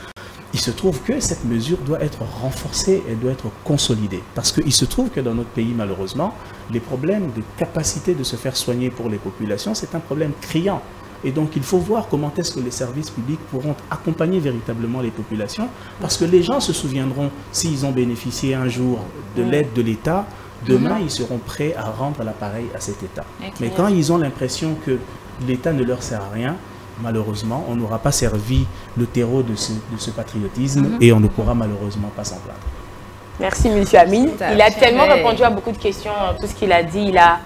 il se trouve que cette mesure doit être renforcée, elle doit être consolidée. Parce qu'il se trouve que dans notre pays, malheureusement, les problèmes de capacité de se faire soigner pour les populations, c'est un problème criant. Et donc, il faut voir comment est-ce que les services publics pourront accompagner véritablement les populations, parce que les gens se souviendront, s'ils ont bénéficié un jour de l'aide de l'État, demain, ils seront prêts à rendre l'appareil à cet État. Mais quand ils ont l'impression que l'État ne leur sert à rien, malheureusement, on n'aura pas servi le terreau de ce, patriotisme et on ne pourra malheureusement pas s'en plaindre. Merci, M. Ami. Il a tellement répondu à beaucoup de questions, tout ce qu'il a dit. Il a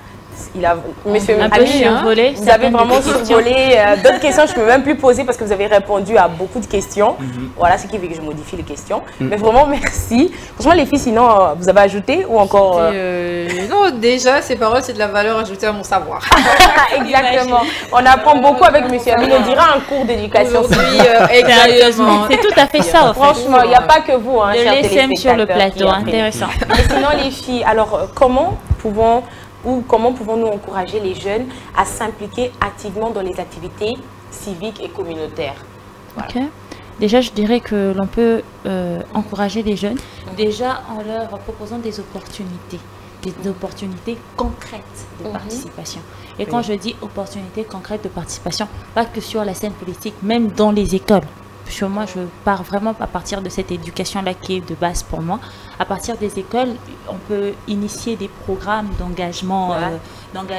il a, monsieur un peu survolé, vous avez vraiment survolé. Euh, d'autres questions, je ne peux même plus poser parce que vous avez répondu à beaucoup de questions. Mhm. Voilà ce qui fait que je modifie les questions. Mhm. Mais vraiment, merci. Franchement, les filles, sinon, euh, vous avez ajouté ou encore euh, Non, déjà, ces paroles, c'est de la valeur ajoutée à mon savoir. <laughs> exactement. On apprend beaucoup avec monsieur Amine. On dira un cours d'éducation. exactement. C'est tout à fait ça, Franchement, il n'y a pas que vous, hein, Le laissez sur le plateau, intéressant. Mais sinon, les filles, alors, comment pouvons ou comment pouvons-nous encourager les jeunes à s'impliquer activement dans les activités civiques et communautaires? Déjà, je dirais que l'on peut euh, encourager les jeunes. Déjà en leur proposant des opportunités, des opportunités concrètes de mhm. participation. Et quand je dis opportunités concrètes de participation, pas que sur la scène politique, même dans les écoles moi, je pars vraiment à partir de cette éducation-là qui est de base pour moi. À partir des écoles, on peut initier des programmes d'engagement. Euh,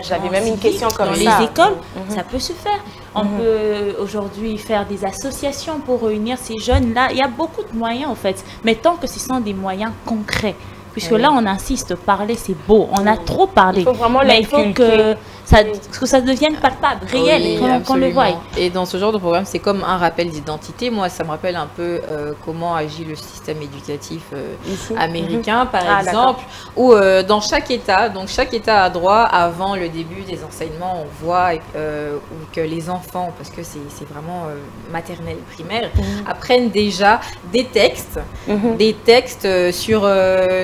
J'avais même une question comme dans les écoles, mhm. ça peut se faire. On mhm. peut aujourd'hui faire des associations pour réunir ces jeunes-là. Il y a beaucoup de moyens en fait, mais tant que ce sont des moyens concrets. Puisque là, on insiste, parler, c'est beau. On a trop parlé. Il faut vraiment mais il faut que ça, que ça devienne palpable, réel, qu'on le voit. Et dans ce genre de programme, c'est comme un rappel d'identité. Moi, ça me rappelle un peu euh, comment agit le système éducatif euh, américain, mhm. par ah, exemple, où euh, dans chaque État, donc chaque État a droit, avant le début des enseignements, on voit que les enfants, parce que c'est vraiment maternel et primaire, mhm. apprennent déjà des textes, mhm. des textes sur,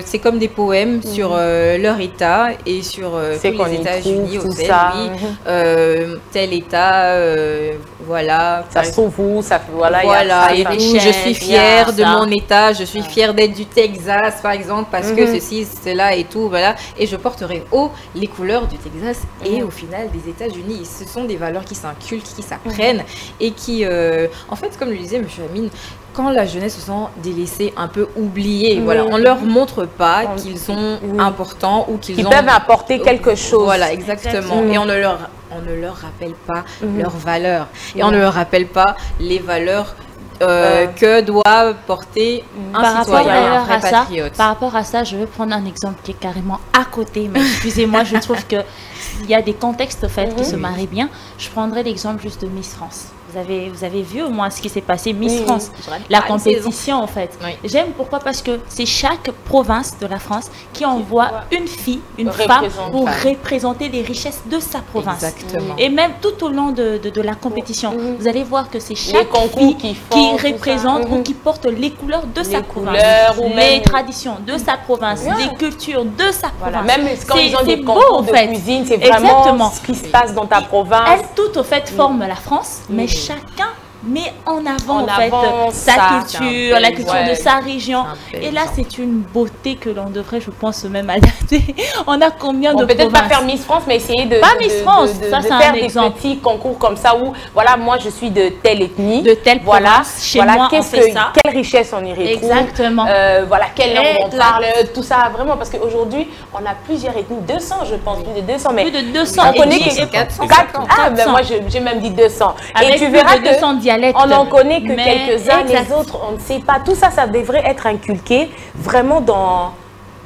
c'est comme des poèmes sur leur État et sur tous les États-Unis oui, mhm. euh, tel état, euh, voilà. Ça se trouve où, ça voilà. Voilà, et je suis fière de mon état, je suis fière d'être du Texas, par exemple, parce que mhm. ceci, cela et tout, voilà. Et je porterai haut les couleurs du Texas et mhm. au final des États-Unis. Ce sont des valeurs qui s'inculquent, qui s'apprennent et qui, euh, en fait, comme le disait M. Amine, quand la jeunesse se sent délaissée, un peu oubliée, voilà, on leur montre pas qu'ils sont importants ou qu'ils peuvent apporter quelque chose. Voilà, exactement. Et on ne leur on ne leur rappelle pas mhm. leurs valeurs et on ne leur rappelle pas les valeurs euh, que doit porter un par citoyen, rapport à ça, Par rapport à ça, je vais prendre un exemple qui est carrément à côté, mais excusez-moi, je trouve que <laughs> il y a des contextes en fait, qui mhm. se marient bien. Je prendrai l'exemple juste de Miss France. Vous avez, vous avez vu au moins ce qui s'est passé, Miss France, la compétition en fait. J'aime pourquoi? Parce que c'est chaque province de la France qui envoie une fille, une femme pour représenter les richesses de sa province. Exactement. Et même tout au long de, de, la compétition, mhm. vous allez voir que c'est chaque fille qui, qui représente ou mhm. qui porte les couleurs de sa province, ou les traditions de sa province, les cultures de sa province. Même quand ils ont des concours de cuisine, c'est vraiment ce qui se passe dans ta province. Elles toutes au fait forment la France, mais chacun met en avant en, fait sa culture, la culture de sa région. Et là, c'est une beauté que l'on devrait, je pense, même adapter. <laughs> On a combien de Peut-être pas faire Miss France, mais essayer de, pas Miss France, ça, faire des petits concours comme ça où, voilà, moi je suis de telle ethnie, de telle voilà, province, chez moi on fait ça. Quelle richesse on y retrouve, exactement. Euh, voilà, quelle langue on parle, tout ça vraiment, parce qu'aujourd'hui on a plusieurs ethnies, 200 je pense, plus de 200, mais plus de 200, on connaît que 400, ah, ben moi j'ai même dit 200. Et tu verras que 200 dialectes. On n'en connaît que quelques-uns, les autres, on ne sait pas. Tout ça, ça devrait être inculqué vraiment dans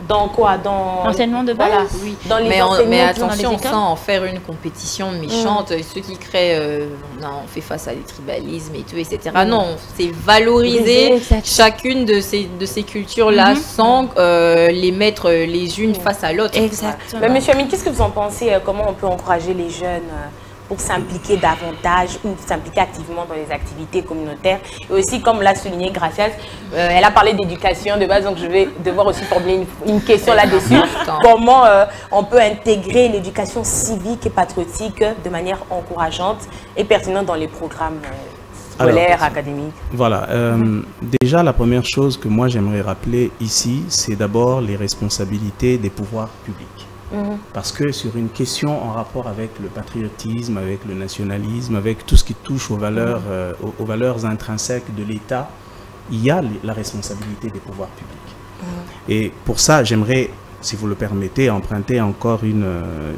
dans quoi? Dans l'enseignement de base? Oui. Dans les mais, mais attention, sans en faire une compétition méchante, mm. ceux qui créent, euh, on fait face à des tribalismes et tout, etc. Mm. Non, c'est valoriser chacune de ces, de ces cultures-là mm-hmm. sans euh, les mettre les unes mm. face à l'autre. Exactement. Mais monsieur Amine, qu'est-ce que vous en pensez euh, Comment on peut encourager les jeunes pour s'impliquer davantage ou s'impliquer activement dans les activités communautaires. Et aussi, comme l'a souligné Gracias, euh, elle a parlé d'éducation de base, donc je vais devoir aussi formuler une, question là-dessus. Comment euh, on peut intégrer l'éducation civique et patriotique de manière encourageante et pertinente dans les programmes euh, scolaire, académique Voilà. Déjà, la première chose que moi j'aimerais rappeler ici, c'est d'abord les responsabilités des pouvoirs publics. Mhm. Parce que sur une question en rapport avec le patriotisme, avec le nationalisme, avec tout ce qui touche aux valeurs, mhm. euh, aux, valeurs intrinsèques de l'État, il y a la responsabilité des pouvoirs publics. Mhm. Et pour ça, j'aimerais, si vous le permettez, emprunter encore une, euh,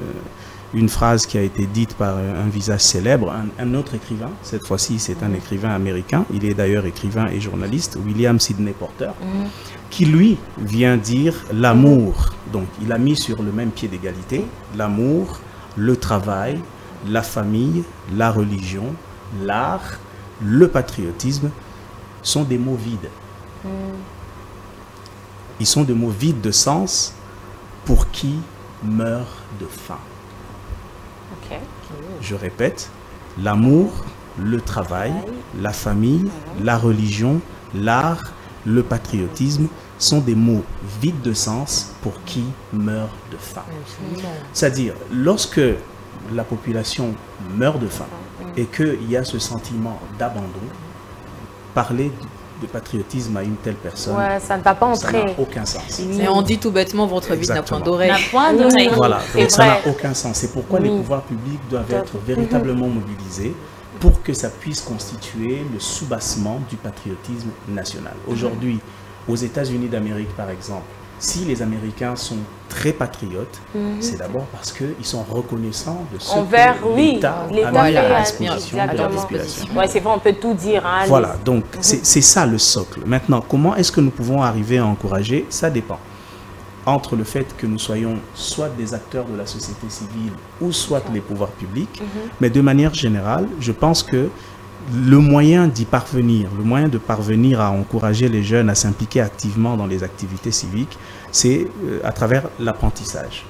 une phrase qui a été dite par un visage célèbre, un, autre écrivain, cette fois-ci c'est un écrivain américain, il est d'ailleurs écrivain et journaliste, William Sidney Porter. Qui lui vient dire l'amour, donc il a mis sur le même pied d'égalité, l'amour, le travail, la famille, la religion, l'art, le patriotisme sont des mots vides. Mhm. Ils sont des mots vides de sens pour qui meurt de faim. Je répète, l'amour, le travail, la famille, la religion, l'art, le patriotisme sont des mots vides de sens pour qui meurt de faim. C'est-à-dire, lorsque la population meurt de faim et qu'il y a ce sentiment d'abandon, parler de patriotisme à une telle personne, ça ne va pas entrer. Ça n'a aucun sens. Et on dit tout bêtement, votre vie n'a point d'oreille. Voilà, donc ça n'a aucun sens. C'est pourquoi les pouvoirs publics doivent être véritablement mobilisés pour que ça puisse constituer le soubassement du patriotisme national. Aujourd'hui, aux États-Unis d'Amérique, par exemple, si les Américains sont très patriotes, mhm. c'est d'abord parce qu'ils sont reconnaissants de ce Envers, que l'État oui, a mis à disposition de population. Ouais, c'est vrai, on peut tout dire. Hein, voilà, donc mhm. c'est ça le socle. Maintenant, comment est-ce que nous pouvons arriver à encourager? Ça dépend. Entre le fait que nous soyons soit des acteurs de la société civile ou soit les pouvoirs publics, mhm. mais de manière générale, je pense que le moyen d'y parvenir, le moyen de parvenir à encourager les jeunes à s'impliquer activement dans les activités civiques, c'est euh, à travers l'apprentissage.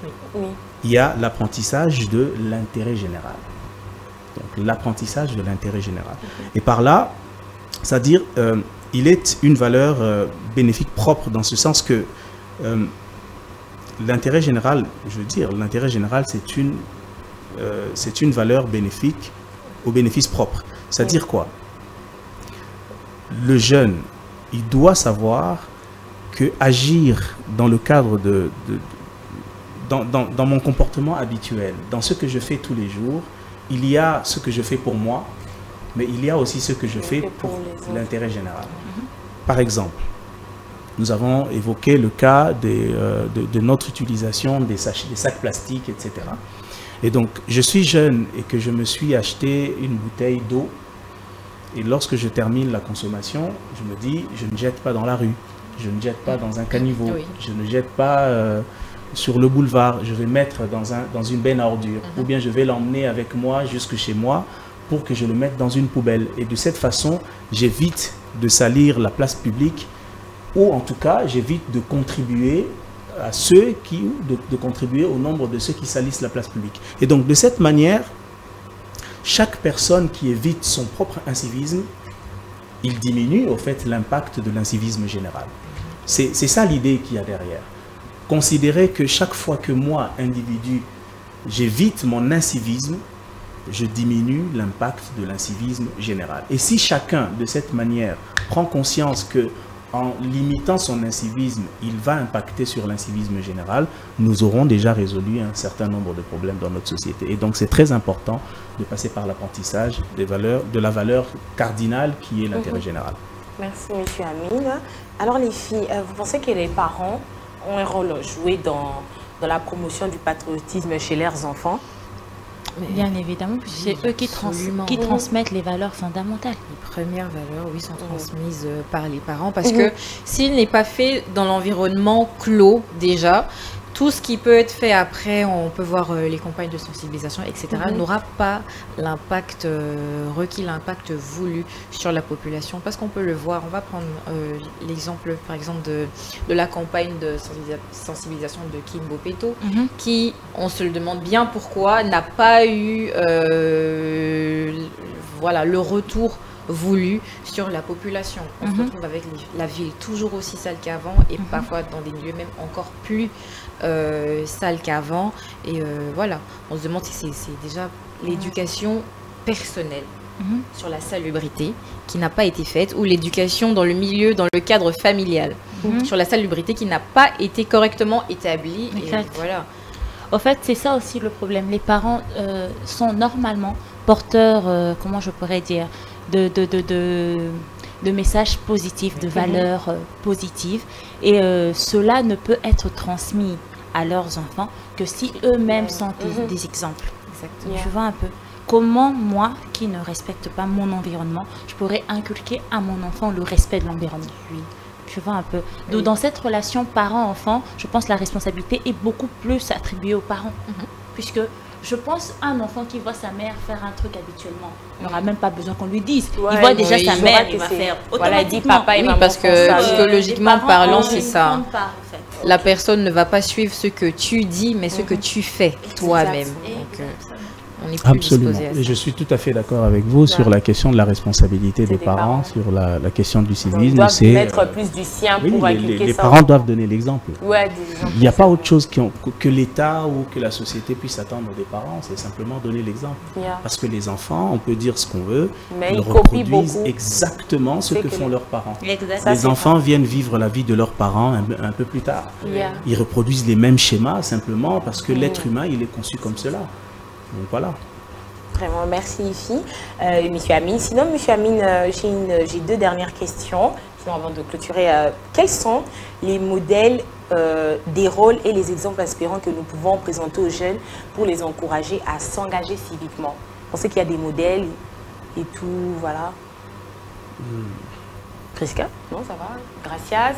Il y a l'apprentissage de l'intérêt général. Donc l'apprentissage de l'intérêt général. Et par là, c'est-à-dire, euh, il est une valeur euh, bénéfique propre dans ce sens que l'intérêt général, je veux dire, l'intérêt général, c'est une, c'est une valeur bénéfique au bénéfice propre. C'est-à-dire quoi? Le jeune, il doit savoir que agir dans le cadre de, dans, mon comportement habituel, dans ce que je fais tous les jours, il y a ce que je fais pour moi, mais il y a aussi ce que je fais pour l'intérêt général. Mhm. Par exemple, nous avons évoqué le cas euh, de, notre utilisation des, des sacs plastiques, etc. Et donc, je suis jeune et que je me suis acheté une bouteille d'eau et lorsque je termine la consommation, je me dis, je ne jette pas dans la rue, je ne jette pas dans un caniveau, je ne jette pas euh, sur le boulevard, je vais mettre dans, un, dans une benne à ordures, mhm. ou bien je vais l'emmener avec moi jusque chez moi pour que je le mette dans une poubelle. Et de cette façon, j'évite de salir la place publique, ou en tout cas, j'évite de contribuer à ceux qui, de, de contribuer au nombre de ceux qui salissent la place publique. Et donc, de cette manière, chaque personne qui évite son propre incivisme, il diminue au fait l'impact de l'incivisme général. C'est ça l'idée qu'il y a derrière. Considérer que chaque fois que moi, individu, j'évite mon incivisme, je diminue l'impact de l'incivisme général. Et si chacun, de cette manière, prend conscience que en limitant son incivisme, il va impacter sur l'incivisme général, nous aurons déjà résolu un certain nombre de problèmes dans notre société. Et donc c'est très important de passer par l'apprentissage des valeurs, de la valeur cardinale qui est l'intérêt mhm. général. Merci, M. Amine. Alors les filles, euh, vous pensez que les parents ont un rôle à jouer dans, dans la promotion du patriotisme chez leurs enfants? Bien évidemment, c'est eux qui, qui, transmettent les valeurs fondamentales. Les premières valeurs, oui, sont transmises euh, par les parents parce que s'il n'est pas fait dans l'environnement clos déjà, tout ce qui peut être fait après, on peut voir euh, les campagnes de sensibilisation, etc., mhm. n'aura pas l'impact euh, requis, l'impact voulu sur la population. Parce qu'on peut le voir, on va prendre euh, l'exemple, par exemple, de, de, la campagne de sensibilisation de Kim Bopeto, mhm. qui, on se le demande bien pourquoi, n'a pas eu voilà, le retour voulu sur la population. On se mhm. retrouve avec la ville toujours aussi sale qu'avant et parfois dans des milieux même encore plus euh, sale qu'avant. Et euh, voilà, on se demande si c'est déjà l'éducation personnelle Mhm. sur la salubrité qui n'a pas été faite, ou l'éducation dans le milieu, dans le cadre familial, Mhm. sur la salubrité qui n'a pas été correctement établie. Et Exact. voilà. Au fait, c'est ça aussi le problème. Les parents euh, sont normalement porteurs, euh, comment je pourrais dire, de, de, de, de, de messages positifs, de valeurs euh, positives. Et euh, cela ne peut être transmis à leurs enfants que si eux-mêmes sont des, Mhm. des exemples. Exactement. Tu vois un peu Comment moi, qui ne respecte pas mon environnement, je pourrais inculquer à mon enfant le respect de l'environnement? Tu vois un peu Donc, Oui. Dans cette relation parent-enfant, je pense que la responsabilité est beaucoup plus attribuée aux parents. Mhm. Puisque je pense un enfant qui voit sa mère faire un truc habituellement, il n'aura même pas besoin qu'on lui dise. Ouais, il voit déjà oui. sa mère, il va faire Voilà, il dit papa et Oui, maman parce que ça. Euh, psychologiquement parlant, c'est ça. grande part, en fait. La personne ne va pas suivre ce que tu dis, mais ce que tu fais toi-même. Donc, on est plus Absolument. disposé à ça. Et je suis tout à fait d'accord avec vous sur la question de la responsabilité des des parents, parents. sur la, la question du Ils civisme. doivent mettre euh, plus du sien oui, pour les, inculquer les- les ça. parents doivent donner l'exemple. Ouais. Il n'y a pas autre chose que- l'État ou que la société puisse attendre des parents, c'est simplement donner l'exemple. Yeah. Parce que les enfants, on peut dire ce qu'on veut, Mais ils reproduisent exactement ce que que font les- leurs parents. Les enfants viennent vivre la vie de leurs parents un, un peu plus tard. Yeah. Ils reproduisent les mêmes schémas simplement parce que l'être humain, il est conçu comme cela. Donc voilà. Vraiment, merci filles. Euh, Monsieur Amine. Sinon, Monsieur Amine, euh, j'ai une- j'ai deux dernières questions. Sinon, avant de clôturer, euh, quels sont les modèles euh, des rôles et les exemples inspirants que nous pouvons présenter aux jeunes pour les encourager à s'engager civiquement On sait qu'il y a des modèles et tout, voilà. Prisca Non, ça va Gracias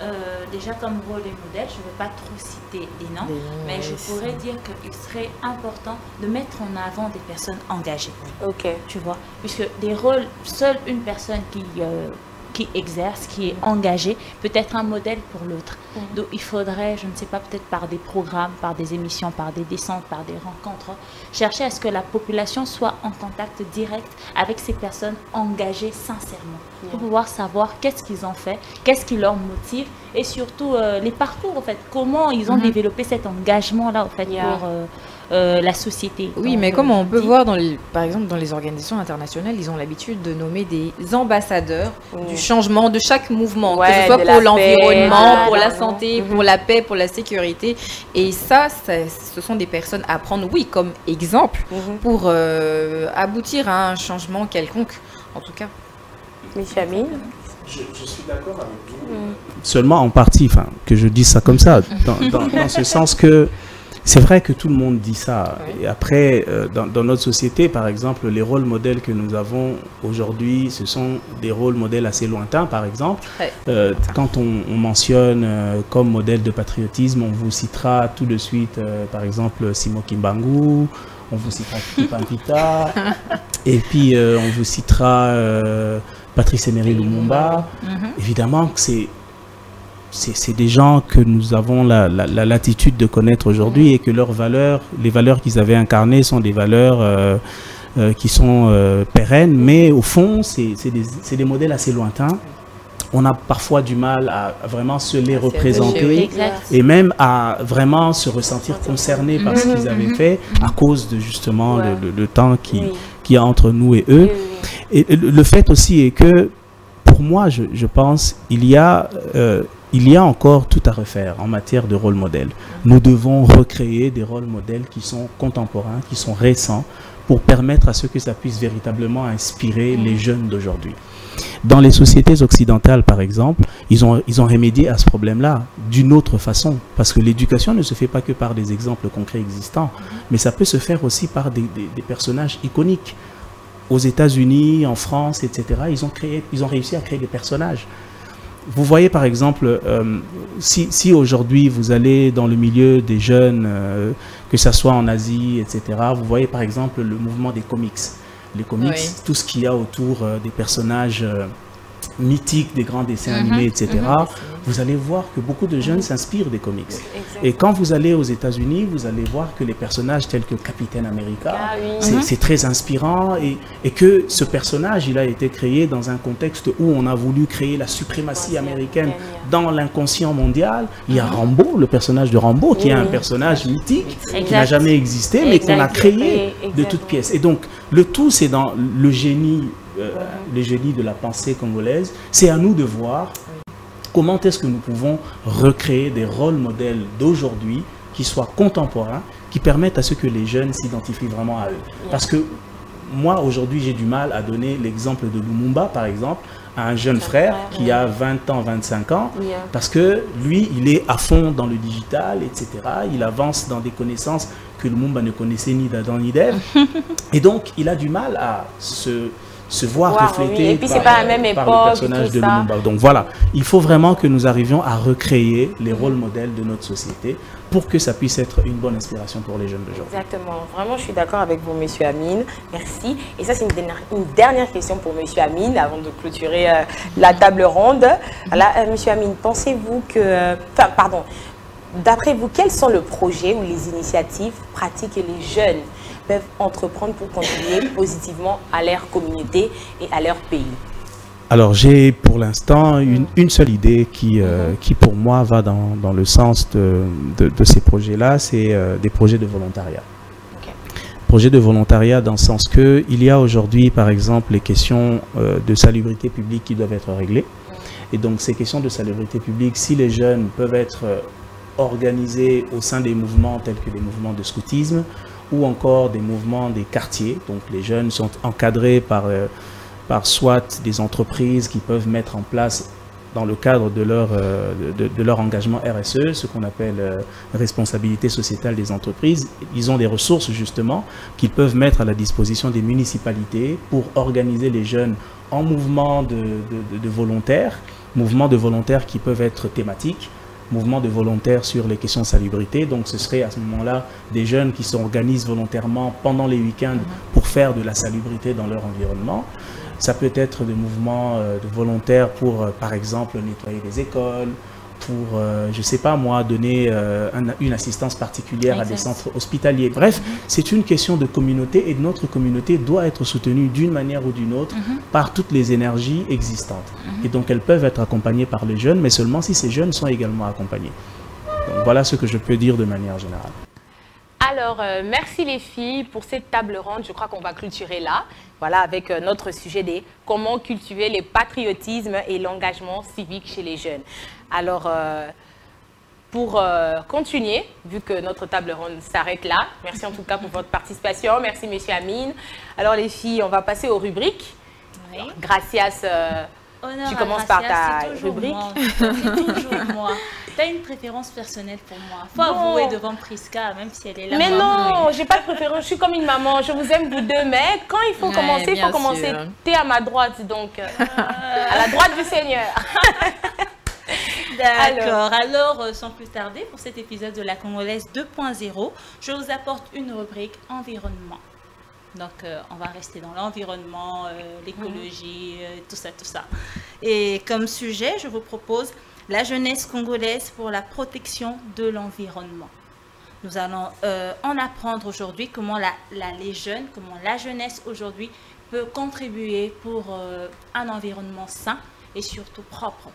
Euh, déjà comme rôle et modèle, je ne vais pas trop citer des noms, Des mais je pourrais dire qu'il serait important de mettre en avant des personnes engagées. Ok. tu vois. Puisque des rôles, seule une personne qui, euh, qui exerce, qui est engagée, peut être un modèle pour l'autre. Donc il faudrait, je ne sais pas, peut-être par des programmes, par des émissions, par des descentes, par des rencontres, chercher à ce que la population soit en contact direct avec ces personnes engagées sincèrement. Pour pouvoir savoir qu'est-ce qu'ils ont fait, qu'est-ce qui leur motive et surtout euh, les parcours, en fait. Comment ils ont Mhm. développé cet engagement-là, en fait, Yeah. pour euh, euh, la société. Oui, mais comme on je peut voir, dans les, par exemple, dans les organisations internationales, ils ont l'habitude de nommer des ambassadeurs du changement de chaque mouvement, Ouais, que ce soit pour l'environnement, pour la vraiment. santé, Mhm. pour la paix, pour la sécurité. Et ça, ça- ce sont des personnes à prendre, oui, comme exemple Mhm. pour euh, aboutir à un changement quelconque, en tout cas. Monsieur Amine Je, suis d'accord avec vous. Seulement en partie, enfin, que je dise ça comme ça, dans, dans- dans ce sens que c'est vrai que tout le monde dit ça. Et après, euh, dans, dans notre société, par exemple, les rôles modèles que nous avons aujourd'hui, ce sont des rôles modèles assez lointains, par exemple. Ouais. Euh, quand on, on mentionne euh, comme modèle de patriotisme, on vous citera tout de suite, euh, par exemple, Simo Kimbangu, on vous citera Kiki <laughs> Pampita, et puis on vous citera Patrice Emery Lumumba. Mhm. Évidemment que c'est c'est des gens que nous avons la, la, la latitude de connaître aujourd'hui et que leurs valeurs, les valeurs qu'ils avaient incarnées sont des valeurs euh, euh, qui sont euh, pérennes, mais au fond, c'est des, modèles assez lointains. On a parfois du mal à, vraiment se les représenter et même à vraiment se ressentir concerné par ce qu'ils avaient fait à cause de justement Ouais. le, le- le temps qui, Oui. qu'il y a entre nous et eux. Et le le fait aussi est que, pour moi, je, je pense, il y, a, euh, il y a encore tout à refaire en matière de rôle modèle. Nous devons recréer des rôles modèles qui sont contemporains, qui sont récents, pour permettre à ce que ça puisse véritablement inspirer les jeunes d'aujourd'hui. Dans les sociétés occidentales, par exemple, ils ont, ils ont remédié à ce problème-là d'une autre façon. Parce que l'éducation ne se fait pas que par des exemples concrets existants, mais ça peut se faire aussi par des, des- des personnages iconiques. Aux États-Unis, en France, etc., ils ont, créé, ils ont réussi à créer des personnages. Vous voyez par exemple, euh, si, si aujourd'hui vous allez dans le milieu des jeunes, euh, que ce soit en Asie, etc., vous voyez par exemple le mouvement des comics. Les comics, Oui. tout ce qu'il y a autour euh, des personnages mythiques des grands dessins Mhm. animés, etc., vous allez voir que beaucoup de jeunes s'inspirent des comics. Exactement. Et quand vous allez aux États-Unis, vous allez voir que les personnages tels que Capitaine America, Ah oui. c'est très inspirant et, et que ce personnage, il a été créé dans un contexte où on a voulu créer la suprématie américaine dans l'inconscient mondial. Il y a Rambo, le personnage de Rambo, qui est un personnage mythique qui n'a jamais existé, mais qu'on a créé de toutes pièces. Et donc, le tout, c'est dans le génie, euh, le génie de la pensée congolaise. C'est à nous de voir comment est-ce que nous pouvons recréer des rôles modèles d'aujourd'hui qui soient contemporains, qui permettent à ce que les jeunes s'identifient vraiment à eux. Parce que moi, aujourd'hui, j'ai du mal à donner l'exemple de Lumumba, par exemple, à un jeune frère frère, qui a 20 ans, 25 ans, parce que lui, il est à fond dans le digital, etc. Il avance dans des connaissances que Lumumba ne connaissait ni d'Adam ni d'Ève. <laughs> Et donc, il a du mal à se, se voir Voir, reflété oui. Et puis, c'est par, pas la même par époque le personnage de. Lumumba. Donc voilà, il faut vraiment que nous arrivions à recréer les rôles modèles de notre société pour que ça puisse être une bonne inspiration pour les jeunes d'aujourd'hui. Exactement. Vraiment, je suis d'accord avec vous, Monsieur Amine. Merci. Et ça, c'est une dernière, une dernière question pour Monsieur Amine avant de clôturer euh, la table ronde. Voilà, euh, Monsieur Amine, pensez-vous que... euh, Enfin, pardon. D'après vous, quels sont le projet ou les initiatives pratiques que les jeunes peuvent entreprendre pour contribuer positivement à leur communauté et à leur pays Alors j'ai pour l'instant une, une seule idée qui, euh, qui pour moi va dans, dans le sens de, de, de ces projets-là, c'est euh, des projets de volontariat. Ok. Projets de volontariat dans le sens que il y a aujourd'hui par exemple les questions euh, de salubrité publique qui doivent être réglées. Et donc ces questions de salubrité publique, si les jeunes peuvent être organisés au sein des mouvements tels que les mouvements de scoutisme ou encore des mouvements des quartiers, donc les jeunes sont encadrés par euh, par soit des entreprises qui peuvent mettre en place dans le cadre de leur, euh, engagement RSE, ce qu'on appelle euh, responsabilité sociétale des entreprises. Ils ont des ressources justement qu'ils peuvent mettre à la disposition des municipalités pour organiser les jeunes en mouvement de volontaires, mouvements de volontaires qui peuvent être thématiques, mouvements de volontaires sur les questions de salubrité. Donc ce serait à ce moment-là des jeunes qui s'organisent volontairement pendant les week-ends pour faire de la salubrité dans leur environnement. Ça peut être des mouvements euh, de volontaires pour, euh, par exemple, nettoyer des écoles, pour, euh, je ne sais pas moi, donner euh, un- une assistance particulière à des centres hospitaliers. Bref, c'est une question de communauté et notre communauté doit être soutenue d'une manière ou d'une autre par toutes les énergies existantes. Et donc elles peuvent être accompagnées par les jeunes, mais seulement si ces jeunes sont également accompagnés. Donc, voilà ce que je peux dire de manière générale. Alors, euh, merci les filles pour cette table ronde. Je crois qu'on va clôturer là, voilà, avec euh, notre sujet des comment cultiver le patriotisme et l'engagement civique chez les jeunes. Alors, euh, pour euh, continuer, vu que notre table ronde s'arrête là, merci en tout cas pour votre participation. Merci, Monsieur Amine. Alors, les filles, on va passer aux rubriques. Oui. Gracias. euh, Honneur Tu commences par ta rubrique. moi. C'est toujours moi. T'as une préférence personnelle pour moi. Faut Bon. avouer devant Priska, même si elle est là. mais moi, non, j'ai pas de préférence. Je suis comme une maman. Je vous aime vous deux, mais quand il faut Ouais, commencer, il faut commencer. sûr. T'es à ma droite, donc euh, à la droite du Seigneur. <laughs> D'accord. Alors, euh, sans plus tarder, pour cet épisode de la Congolaise 2.0, je vous apporte une rubrique environnement. Donc, euh, on va rester dans l'environnement, euh, l'écologie, euh, tout ça, tout ça. Et comme sujet, je vous propose la jeunesse congolaise pour la protection de l'environnement. Nous allons en apprendre aujourd'hui comment la, la- les jeunes, comment la jeunesse aujourd'hui peut contribuer pour un environnement sain et surtout propre.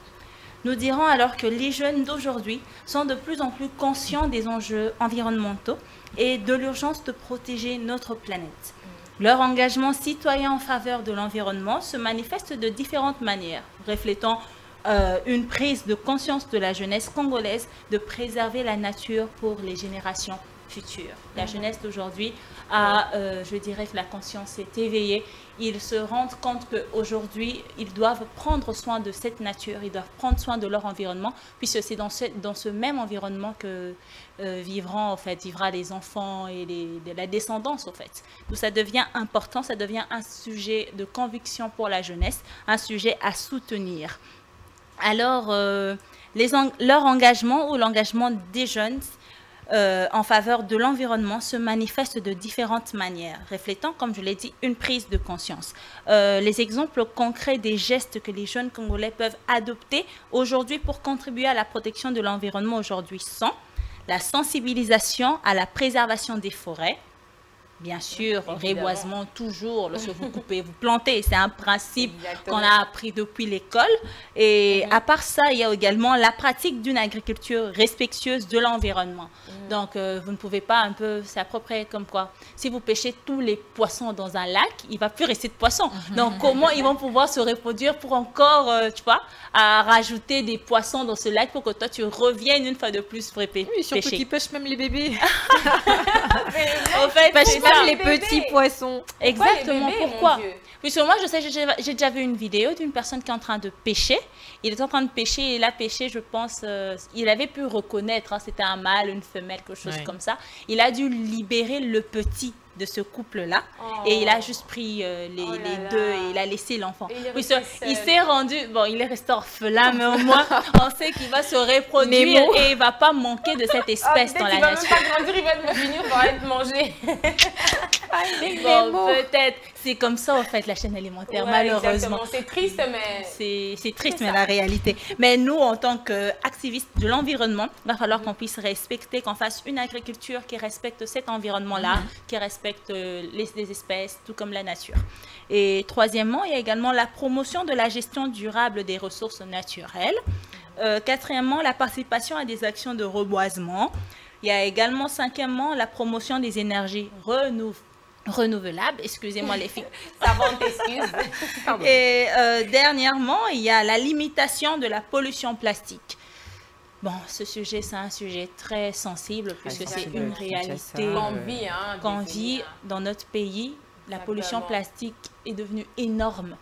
Nous dirons alors que les jeunes d'aujourd'hui sont de plus en plus conscients des enjeux environnementaux et de l'urgence de protéger notre planète. Leur engagement citoyen en faveur de l'environnement se manifeste de différentes manières, reflétant euh, une prise de conscience de la jeunesse congolaise de préserver la nature pour les générations futures. La jeunesse d'aujourd'hui euh, je dirais que la conscience est éveillée. Ils se rendent compte qu'aujourd'hui, ils doivent prendre soin de cette nature, ils doivent prendre soin de leur environnement, puisque c'est dans ce, même environnement que euh, vivront, en fait, vivra les enfants et de la descendance, en fait. Donc ça devient important, ça devient un sujet de conviction pour la jeunesse, un sujet à soutenir. Alors, euh, leur engagement ou l'engagement des jeunes euh, en faveur de l'environnement se manifestent de différentes manières, reflétant, comme je l'ai dit, une prise de conscience. Euh, les exemples concrets des gestes que les jeunes Congolais peuvent adopter aujourd'hui pour contribuer à la protection de l'environnement aujourd'hui sont la sensibilisation à la préservation des forêts, Bien sûr, reboisement toujours, lorsque vous coupez, vous plantez. C'est un principe qu'on a appris depuis l'école. Et mhm. à part ça, il y a également la pratique d'une agriculture respectueuse de l'environnement. Mhm. Donc, euh, vous ne pouvez pas un peu, c'est à peu près comme quoi, si vous pêchez tous les poissons dans un lac, il va plus rester de poissons. Mhm. Donc, comment ils vont pouvoir se reproduire pour encore, euh, tu vois, à rajouter des poissons dans ce lac pour que toi, tu reviennes une fois de plus pêcher. Oui, surtout qu'ils pêchent même les bébés. <laughs> <laughs> en fait, les petits poissons. Exactement. Pourquoi Puisque moi, je sais, j'ai déjà vu une vidéo d'une personne qui est en train de pêcher. Il est en train de pêcher et il a pêché, je pense, euh, il avait pu reconnaître, hein, c'était un mâle, une femelle, quelque chose comme ça. Il a dû libérer le petit de ce couple-là. Et il a juste pris euh, les, oh les deux et il a laissé l'enfant. Il s'est rendu, bon, il est resté orphelin, mais au <laughs> moins, on sait qu'il va se reproduire et il va pas manquer de cette espèce ah, dans la nature. Il va même pas grandir, il va finir par être mangé. bon, peut-être. C'est comme ça, en fait, la chaîne alimentaire, malheureusement. C'est triste, mais... C'est triste, mais la réalité. Mais nous, en tant qu'activistes de l'environnement, il va falloir qu'on puisse respecter, qu'on fasse une agriculture qui respecte cet environnement-là, mhm. qui respecte euh, les, les, espèces, tout comme la nature. Et troisièmement, il y a également la promotion de la gestion durable des ressources naturelles. Euh, quatrièmement, la participation à des actions de reboisement. Il y a également, cinquièmement, la promotion des énergies renouvelables renouvelable, excusez-moi les filles. <laughs> Savante excuse. Et euh, dernièrement, il y a la limitation de la pollution plastique. Bon, ce sujet, c'est un sujet très sensible puisque c'est une réalité qu'on vit, hein, dans notre pays. La pollution plastique est devenue énorme.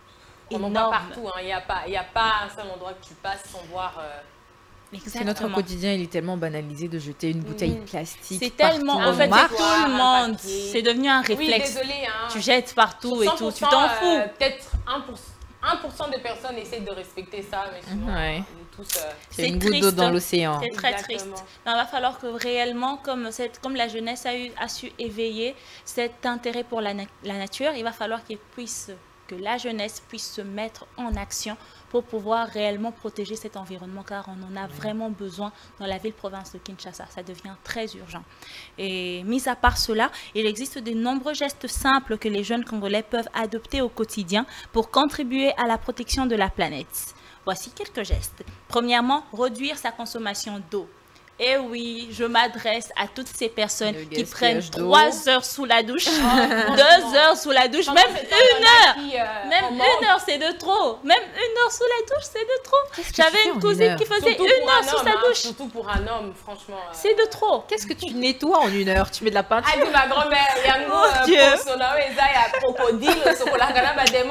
On énorme. partout. Hein. Il n'y a, pas, a pas un seul endroit que tu passes sans voir... Euh, c'est notre quotidien, il est tellement banalisé de jeter une bouteille mm. plastique. C'est tellement, en fait, c'est tout le monde. C'est devenu un réflexe. Oui, désolé, hein. Tu jettes partout et tout, tu t'en fous. Euh, Peut-être 1%, 1 de personnes essaient de respecter ça, mais sinon, ouais. tous. Euh, c'est une goutte d'eau dans l'océan. C'est très triste. il va falloir que réellement, comme, cette, comme la jeunesse a, eu, a su éveiller cet intérêt pour la, la nature, il va falloir qu'il puisse que la jeunesse puisse se mettre en action pour pouvoir réellement protéger cet environnement car on en a vraiment besoin dans la ville-province de Kinshasa. Ça devient très urgent. Et mis à part cela, il existe de nombreux gestes simples que les jeunes Congolais peuvent adopter au quotidien pour contribuer à la protection de la planète. Voici quelques gestes. Premièrement, réduire sa consommation d'eau. Et eh oui, je m'adresse à toutes ces personnes qui prennent trois heures sous la douche, oh, deux heures sous la douche, même une heure. Euh, même une heure, c'est de trop. Même une heure sous la douche, c'est de trop. J'avais une cousine qui faisait une heure sous sa hein, douche. Surtout pour un homme, franchement. Euh. C'est de trop. Qu'est-ce que tu nettoies en une heure? Tu mets de la peinture Ah, ma grand-mère, Yango, oh, Dieu. il crocodile, chocolat, gana, démon.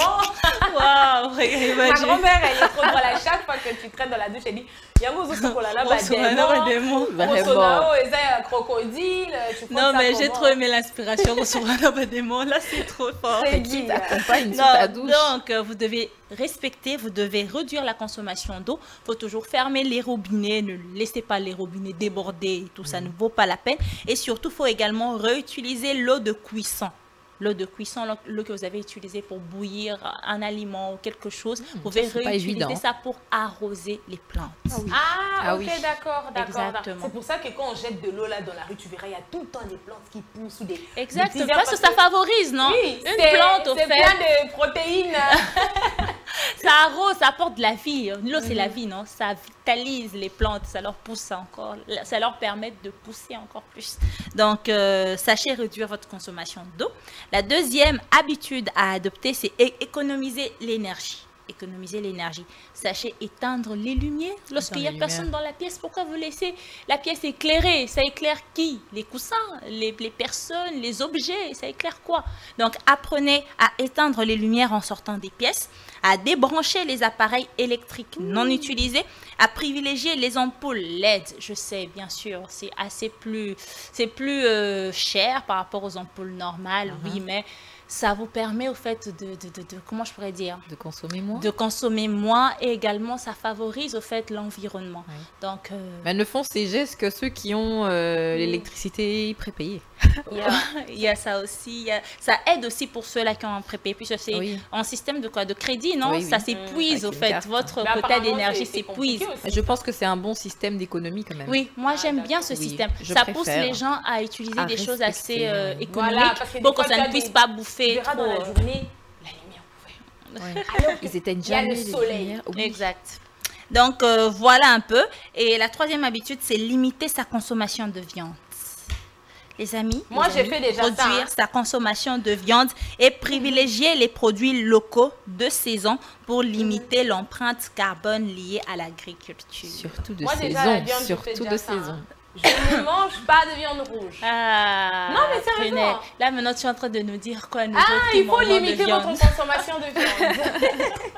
Waouh, Ma grand-mère, elle est trop drôle à chaque fois que tu traînes dans la douche, elle dit yango ozosokola na bademo osonao eza ya crocodile non mais j'ai trop aimé l'inspiration osokola na bademo là c'est trop fort. Qui accompagne ta douche. donc vous devez respecter vous devez réduire la consommation d'eau. Faut toujours fermer les robinets ne laissez pas les robinets déborder tout ça ne vaut pas la peine. Et surtout faut également réutiliser l'eau de cuisson l'eau de cuisson, l'eau que vous avez utilisée pour bouillir un aliment ou quelque chose, mmh, vous pouvez réutiliser ça pour arroser les plantes. Ah, oui. ah, ah ok, d'accord, d'accord. C'est pour ça que quand on jette de l'eau là dans la rue, tu verras, il y a tout le temps des plantes qui poussent ou des... Exactement, parce que ça favorise, non? Oui, une plante au fait. C'est plein de protéines. <laughs> ça arrose, ça apporte de la vie. L'eau, c'est la mmh. vie, non? Ça vitalise les plantes, ça leur pousse encore, ça leur permet de pousser encore plus. Donc, euh, sachez réduire votre consommation d'eau. La deuxième habitude à adopter, c'est économiser l'énergie. Économiser l'énergie. Sachez éteindre les lumières lorsqu'il n'y a personne dans la pièce. Pourquoi vous laissez la pièce éclairée Ça éclaire qui? Les coussins, les, les, personnes, les objets, ça éclaire quoi? Donc apprenez à éteindre les lumières en sortant des pièces, à débrancher les appareils électriques non utilisés, à privilégier les ampoules LED. Je sais, bien sûr, c'est assez plus, c'est plus euh, cher par rapport aux ampoules normales, oui, uh-huh. mais ça vous permet au fait de, de, de, de- comment je pourrais dire? De consommer moins? de consommer moins et également ça favorise au fait l'environnement. Oui. Donc euh, Mais ne font ces gestes que ceux qui ont euh, l'électricité prépayée. <laughs> Il y a- il y a ça aussi, il y a- ça aide aussi pour ceux-là qui ont un prépayé puisque c'est Oui. en système de quoi? De crédit non? Oui, oui. ça s'épuise Avec au fait carte. votre Mais quota d'énergie s'épuise. Je pense que c'est un bon système d'économie quand même. Oui, moi Ah, j'aime bien ce Oui, système. Ça pousse les gens à utiliser à des choses assez euh, économiques Voilà, pour que ça ne puisse pas Tu bouffer verras trop. dans la journée, la lumière pouvait. Ouais. Alors <laughs> Ils éteignent jamais le soleil. Oui. Exact. Donc euh, voilà un peu. Et la troisième habitude, c'est limiter sa consommation de viande. Les amis, Moi, j'ai fait déjà ça, réduire hein. sa consommation de viande et privilégier les produits locaux de saison pour limiter l'empreinte carbone liée à l'agriculture. Surtout de Moi, déjà, la saison. viande, je fais Surtout déjà de ça, saison. hein. Je ne mange pas de viande rouge. Ah, Non, mais sérieusement. Là, maintenant, tu es en train de nous dire quoi nous Ah, autres il faut limiter votre consommation de viande. <laughs>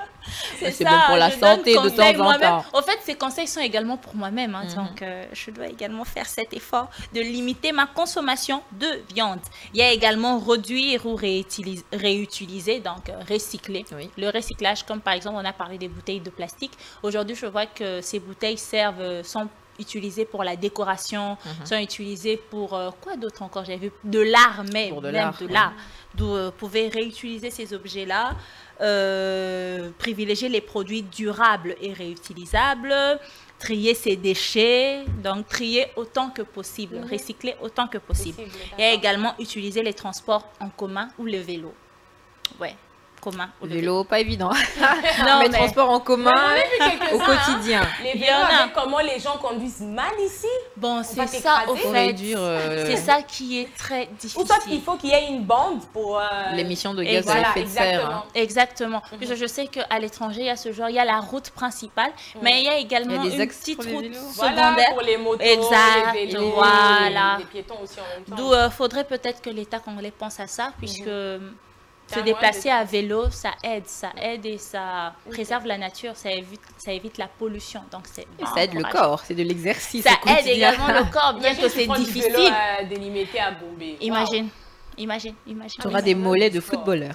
C'est ça, bon pour la santé de temps en temps. Au fait, ces conseils sont également pour moi-même. hein, Mhm. Donc, euh, je dois également faire cet effort de limiter ma consommation de viande. Il y a également réduire ou réutiliser, réutiliser donc euh, recycler. Oui. Le recyclage, comme par exemple, on a parlé des bouteilles de plastique. Aujourd'hui, je vois que ces bouteilles servent, euh, sont utilisées pour la décoration, Mhm. sont utilisées pour euh, quoi d'autre encore? J'ai vu de l'art, mais Pour de même l'art, de ouais. l'art. D'où euh, vous pouvez réutiliser ces objets-là, euh, privilégier les produits durables et réutilisables, trier ses déchets, donc trier autant que possible, Mhm. recycler autant que possible. Possible, Et également utiliser les transports en commun ou le vélo. Ouais, commun ou Le le vélo. pas évident. <laughs> <laughs> Non, mais mais- transport en commun au hein. quotidien. Les Il y vélos a. comment les gens conduisent mal ici. Bon, c'est ça au fait. euh, C'est ça qui est très Ou difficile. soit il faut qu'il y ait une bande pour... euh, l'émission de gaz voilà, à effet de serre. exactement. hein. Exactement. Mhm. Puisque je sais qu'à l'étranger, il y a ce genre, il y a la route principale, mais il y a également y a des une petite pour les route vélos. Voilà, secondaire. pour les motos, Exact, les vélos, voilà. les, les piétons aussi en même temps. D'où il faudrait peut-être que l'État congolais pense à ça, puisque C'est se déplacer de- à vélo, ça aide, ça aide et ça préserve la nature, ça évite, ça évite la pollution. Donc c'est ça aide le corps, c'est de l'exercice. Ça aide également le corps, <laughs> bien Imagine que c'est du vélo difficile. à délimiter à bomber. Imagine, imagine, imagine. Tu auras des mollets de footballeur.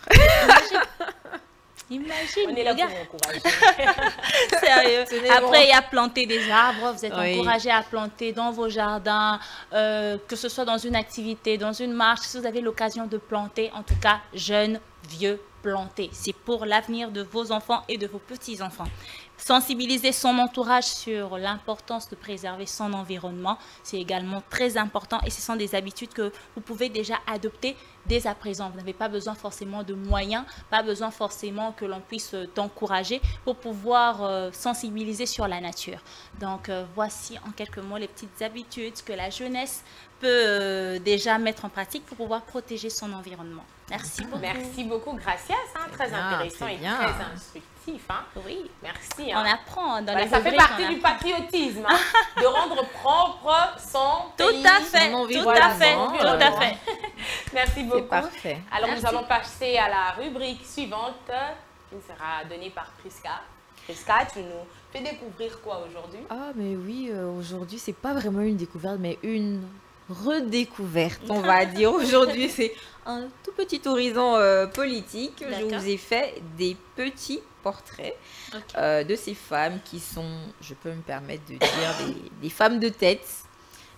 Imagine, On est là regarde. pour encourager. <laughs> Sérieux. <laughs> Après, il y a planter des arbres. Vous êtes Oui. encouragé à planter dans vos jardins, euh, que ce soit dans une activité, dans une marche. Si vous avez l'occasion de planter, en tout cas, jeunes, vieux, planter. C'est pour l'avenir de vos enfants et de vos petits-enfants. Sensibiliser son entourage sur l'importance de préserver son environnement, c'est également très important et ce sont des habitudes que vous pouvez déjà adopter dès à présent. Vous n'avez pas besoin forcément de moyens, pas besoin forcément que l'on puisse euh, t'encourager pour pouvoir euh, sensibiliser sur la nature. Donc euh, voici en quelques mots les petites habitudes que la jeunesse peut euh, déjà mettre en pratique pour pouvoir protéger son environnement. Merci beaucoup. Merci beaucoup, Gracias. hein, très bien, intéressant et bien. très instructif. Hein. Oui, Merci. on hein. apprend dans Voilà, les ça fait partie du patriotisme, hein, de rendre propre son Tout pays. à fait, tout à fait, tout à fait. Merci beaucoup. parfait. Alors Merci. nous allons passer à la rubrique suivante qui sera donnée par Priska. Priska, tu nous fais découvrir quoi aujourd'hui? Ah, mais oui, euh, aujourd'hui, c'est pas vraiment une découverte, mais une redécouverte, on va <laughs> dire. Aujourd'hui, c'est un tout petit horizon euh, politique. Je vous ai fait des petits portraits Ok. euh, de ces femmes qui sont, je peux me permettre de dire, des, des femmes de tête,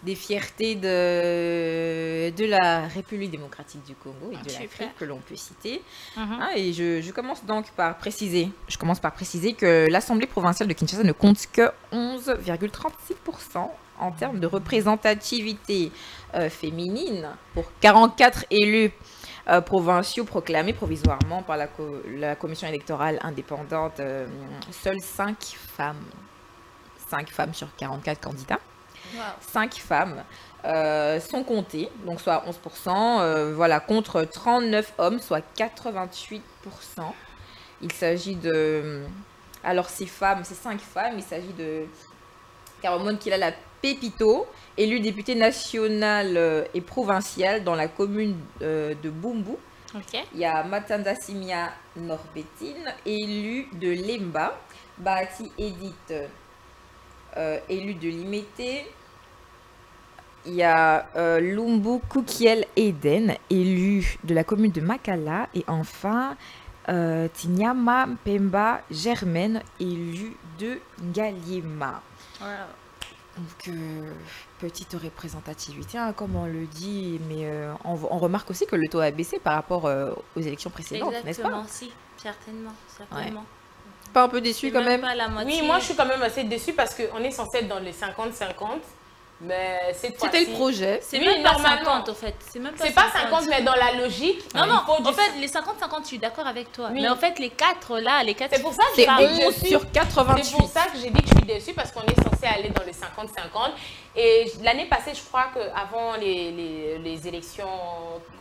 des fiertés de, de la République démocratique du Congo et de Super. l'Afrique que l'on peut citer. Mhm. Ah, et je, je commence donc par préciser, je commence par préciser que l'Assemblée provinciale de Kinshasa ne compte que 11,36% en termes de représentativité euh, féminine pour 44 élus euh, provinciaux proclamés provisoirement par la, co- la commission électorale indépendante. euh, seules 5 femmes, 5 femmes sur 44 candidats. Wow. 5 femmes euh, sont comptées, donc soit 11%, euh, voilà, contre 39 hommes, soit 88%. Il s'agit de... Alors ces femmes, ces 5 femmes, il s'agit de Caromone Kilala Pépito, élue députée nationale euh, et provinciale dans la commune euh, de Bumbu. Il y a Matanda Simia Norbetine, élue de Lemba. Bahati Edith, euh, élue de Limité. Il y a euh, Lumbu Kukiel Eden, élu de la commune de Makala. Et enfin, euh, Tinyama Pemba Germaine, élu de Ngaliema. Donc, euh, petite représentativité, hein, comme on le dit, mais euh, on, on remarque aussi que le taux a baissé par rapport euh, aux élections précédentes, n'est-ce pas? Exactement, si, certainement, certainement. Pas un peu déçu quand même pas la moitié. Oui, moi je suis quand même assez déçue parce qu'on est censé être dans les 50-50. Mais C'était le projet. C'est Oui, même pas normalement. 50 au fait. C'est même pas C'est pas 50, mais dans la logique. Non, non, faut en du- fait, les 50-50, je suis d'accord avec toi. Oui. Mais en fait, les 4 là, les 4 C'est pour ça que C'est j'ai dit que 11 je suis- sur C'est 88. pour ça que j'ai dit que je suis déçue parce qu'on est censé aller dans les 50-50. Et l'année passée, je crois qu'avant les, les, les élections,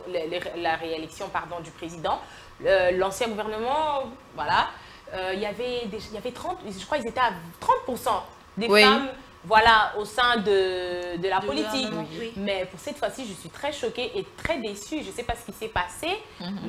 les- les- la réélection pardon, du président, le- l'ancien gouvernement, voilà, euh, il y avait des- y avait 30, je crois qu'ils étaient à 30% des Oui. femmes voilà, au sein de, de la politique. oui. Mais pour cette fois-ci, je suis très choquée et très déçue. Je ne sais pas ce qui s'est passé,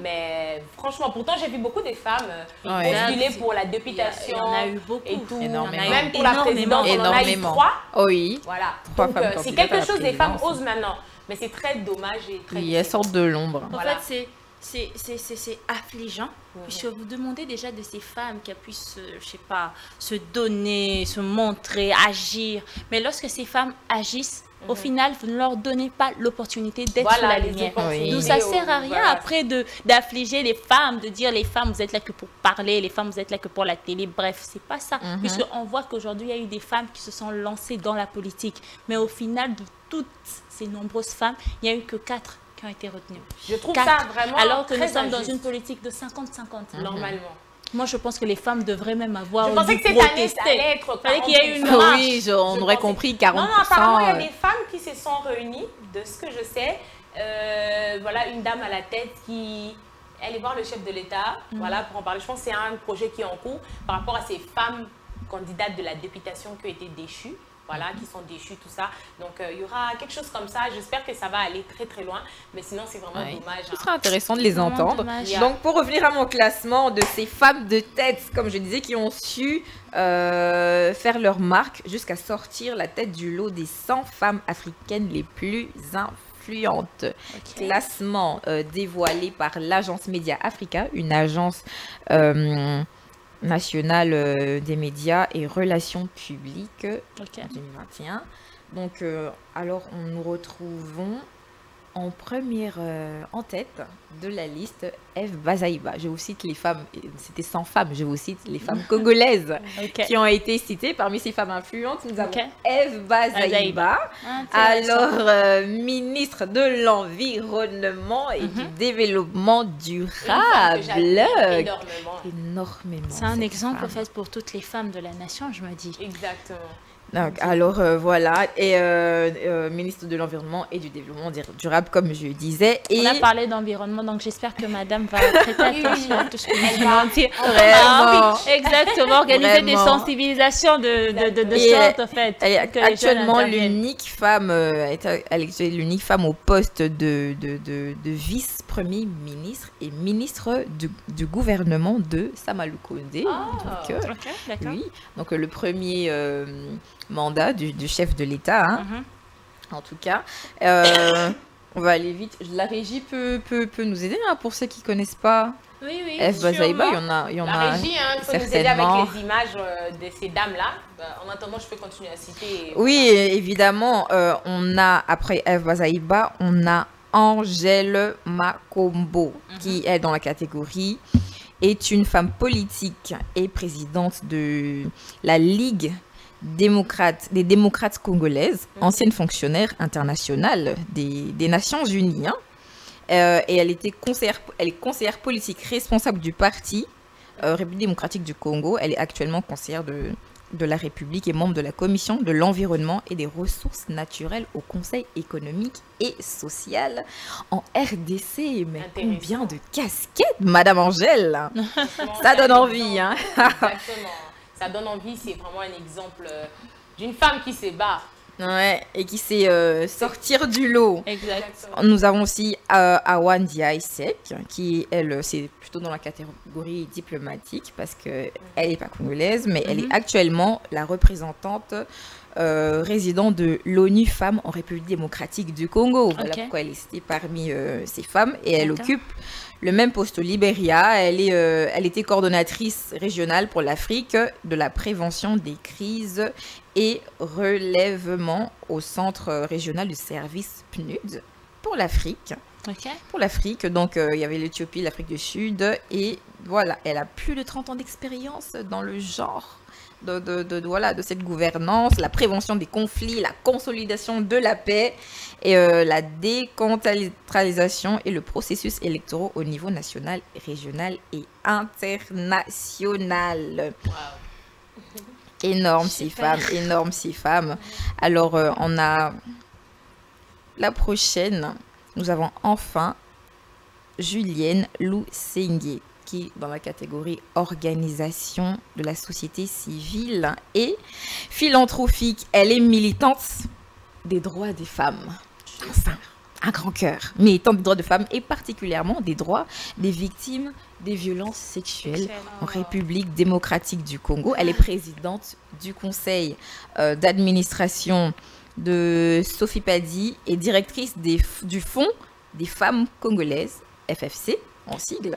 mais franchement, pourtant, j'ai vu beaucoup de femmes postuler pour la Il députation il y en a eu beaucoup. et tout. Énormément. Il Même pour la énormément. présidence, on en a eu Énormément. trois. Oh oui. Voilà. Trois Donc, femmes euh, c'est quelque chose des femmes présidence. osent maintenant. Mais c'est très dommage et très Oui, elles difficile. sortent de l'ombre. En Voilà. fait, c'est- c'est- affligeant. Puisque vous demandez déjà de ces femmes qu'elles puissent, euh, je sais pas, se donner, se montrer, agir. Mais lorsque ces femmes agissent, au final, vous ne leur donnez pas l'opportunité d'être Voilà, la lumière. Donc ça au- sert à rien voilà. après d'affliger les femmes, de dire les femmes vous êtes là que pour parler, les femmes vous êtes là que pour la télé. Bref, c'est pas ça. Mhm. Puisque on voit qu'aujourd'hui il y a eu des femmes qui se sont lancées dans la politique, mais au final de toutes ces nombreuses femmes, il n'y a eu que quatre qui ont été retenues. Je trouve Quatre. ça vraiment Alors que très nous sommes dans une politique de 50-50. Normalement. Moi, je pense que les femmes devraient même avoir. Je pensais que cette année, ça protester. allait être Fallait qu'il y ait une 40%. marche. Oui, je- on Je aurait compris 40%. Non, non, apparemment, il y a des femmes qui se sont réunies, de ce que je sais. Euh, voilà, une dame à la tête qui elle est voir le chef de l'État, Mhm. voilà, pour en parler. Je pense que c'est un projet qui est en cours par rapport à ces femmes candidates de la députation qui ont été déchues. Voilà, qui sont déchues, tout ça. Donc, euh, il y aura quelque chose comme ça. J'espère que ça va aller très, très loin. Mais sinon, c'est vraiment Ouais. dommage. Ce hein. sera intéressant de les entendre. dommage. Donc, pour revenir à mon classement de ces femmes de tête, comme je disais, qui ont su euh, faire leur marque jusqu'à sortir la tête du lot des 100 femmes africaines les plus influentes. Classement euh, dévoilé par l'agence Média Africa, une agence euh, nationale euh, des médias et relations publiques Ok. en 2021. Donc, euh, alors, on nous retrouvons en première, euh, en tête de la liste, Eve Bazaïba. Je vous cite les femmes, c'était 100 femmes, je vous cite les femmes <laughs> congolaises qui ont été citées. Parmi ces femmes influentes, nous avons. Eve Bazaïba, alors euh, ministre de l'Environnement et du Mhm. Développement durable. énormément. Énormément. C'est un exemple femme. fait pour toutes les femmes de la nation, je me dis. Exactement. Donc, alors euh, voilà, et euh, euh, ministre de l'Environnement et du Développement dur- durable, comme je disais. Et On a parlé d'environnement, donc j'espère que madame va <laughs> prêter attention à tout ce que nous Elle venons va- de dire. Vraiment. Ah, Exactement, organiser des sensibilisations de, de, de, de Et sorte, en fait. actuellement l'unique femme, elle est- l'unique femme au poste de, de, vice-premier ministre et ministre du, du gouvernement de Samalou Kondé. Ah. Donc, oui, donc le premier mandat du, du chef de l'État. hein. Mhm. en tout cas. Euh, on va aller vite. La régie peut, peut, peut nous aider hein, pour ceux qui connaissent pas Oui, oui. F. Bazaïba. Il y en a, il y en La a régie, hein, nous aider avec les images euh, de ces dames-là. Bah, en attendant, je peux continuer à citer. Oui, évidemment, euh, on a après F. Bazaïba, on a Angèle Makombo qui est dans la catégorie est une femme politique et présidente de la Ligue démocrate, des démocrates congolaises, ancienne fonctionnaire internationale des, des Nations Unies. hein. Euh, et elle, était conseillère, elle est conseillère politique responsable du parti euh, République démocratique du Congo. Elle est actuellement conseillère de, de la République et membre de la commission de l'environnement et des ressources naturelles au Conseil économique et social en RDC. Mais combien de casquettes, Madame Angèle? <laughs> Ça donne envie, hein. Exactement. Ça donne envie. C'est vraiment un exemple euh, d'une femme qui se bat Ouais, et qui sait euh, sortir du lot. Exact. Nous avons aussi euh, Awan Diaïsek, qui, elle, c'est plutôt dans la catégorie diplomatique parce qu'elle n'est pas congolaise, mais elle est actuellement la représentante euh, résidente de l'ONU Femmes en République démocratique du Congo. Voilà pourquoi elle est citée parmi ces femmes. Et elle occupe le même poste au Libéria. Elle, est, euh, elle était coordonnatrice régionale pour l'Afrique de la prévention des crises et relèvement au centre régional du service PNUD pour l'Afrique. Pour l'Afrique, donc euh, il y avait l'Éthiopie, l'Afrique du Sud, et voilà, elle a plus de 30 ans d'expérience dans le genre de, de, de- de- voilà, de cette gouvernance, la prévention des conflits, la consolidation de la paix, et euh, la décentralisation et le processus électoral au niveau national, régional et international. Énorme ces femmes, énorme ces femmes. Alors, euh, on a la prochaine. Nous avons enfin Julienne Lousengue, qui dans la catégorie organisation de la société civile et philanthropique. Elle est militante des droits des femmes. Enfin, un grand cœur. Militante des droits des femmes et particulièrement des droits des victimes des violences sexuelles en République démocratique du Congo. Elle est présidente du conseil euh, d'administration de Sophie Padi et directrice des du Fonds des femmes congolaises, FFC en sigle.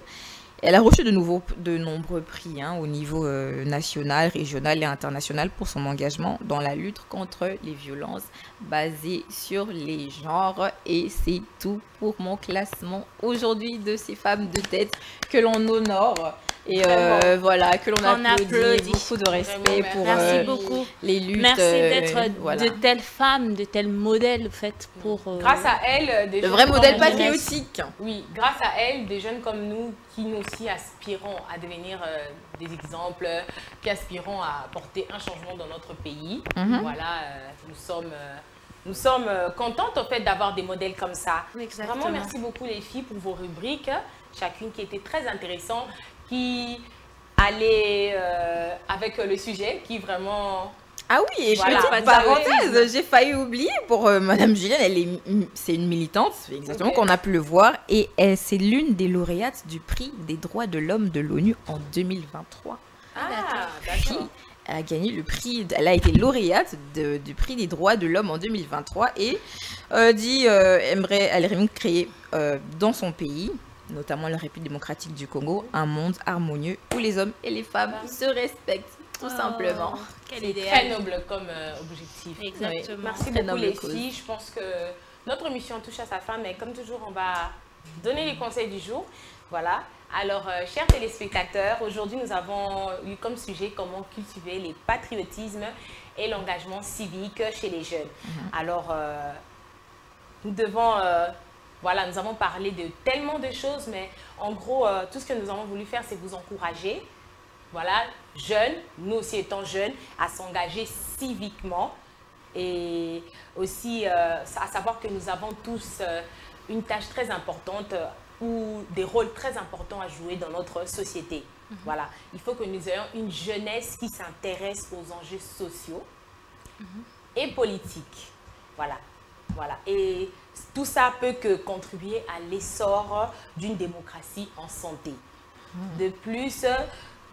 Elle a reçu de, nouveaux, de nombreux prix hein, au niveau euh, national, régional et international pour son engagement dans la lutte contre les violences basées sur les genres. Et c'est tout pour mon classement aujourd'hui de ces femmes de tête que l'on honore. Et euh, voilà, que l'on On applaudit. applaudit. Beaucoup de respect Vraiment, pour Merci euh, beaucoup. les luttes. Merci euh, d'être voilà. de telles femmes, de tels modèles faites pour. euh, Grâce à elle, des Le jeunes vrai comme modèle nous- patriotique. Oui, grâce à elle, des jeunes comme nous qui nous aussi aspirons à devenir euh, des exemples, qui aspirons à apporter un changement dans notre pays. Mhm. Voilà, euh, nous sommes, euh, nous sommes contentes en fait d'avoir des modèles comme ça. Exactement. Vraiment, merci beaucoup les filles pour vos rubriques, chacune qui était très intéressante, qui allait euh, avec le sujet, qui vraiment Ah oui, et Voilà. petite parenthèse, j'ai failli oublier pour euh, Madame Julienne, elle est, c'est une militante, exactement qu'on a pu le voir, et elle, c'est l'une des lauréates du prix des droits de l'homme de l'ONU en 2023. ah, d'accord. elle a gagné le prix, elle a été lauréate de- du prix des droits de l'homme en 2023 et euh, dit euh, aimerait, elle aimerait créer euh, dans son pays, notamment la République démocratique du Congo, un monde harmonieux où les hommes et les femmes se respectent, tout Oh, simplement. Quel idéal. très noble comme euh, objectif. Exactement. Merci Très beaucoup les cause. filles. Je pense que notre émission touche à sa fin, mais comme toujours, on va donner les conseils du jour. Voilà. Alors, euh, chers téléspectateurs, aujourd'hui, nous avons eu comme sujet comment cultiver les patriotismes et l'engagement civique chez les jeunes. Alors, euh, nous devons, euh, voilà, nous avons parlé de tellement de choses, mais en gros, euh, tout ce que nous avons voulu faire, c'est vous encourager, voilà, jeunes, nous aussi étant jeunes, à s'engager civiquement et aussi euh, à savoir que nous avons tous euh, une tâche très importante ou des rôles très importants à jouer dans notre société. Voilà, il faut que nous ayons une jeunesse qui s'intéresse aux enjeux sociaux et politiques. Voilà, voilà. Et tout ça peut que contribuer à l'essor d'une démocratie en santé. De plus,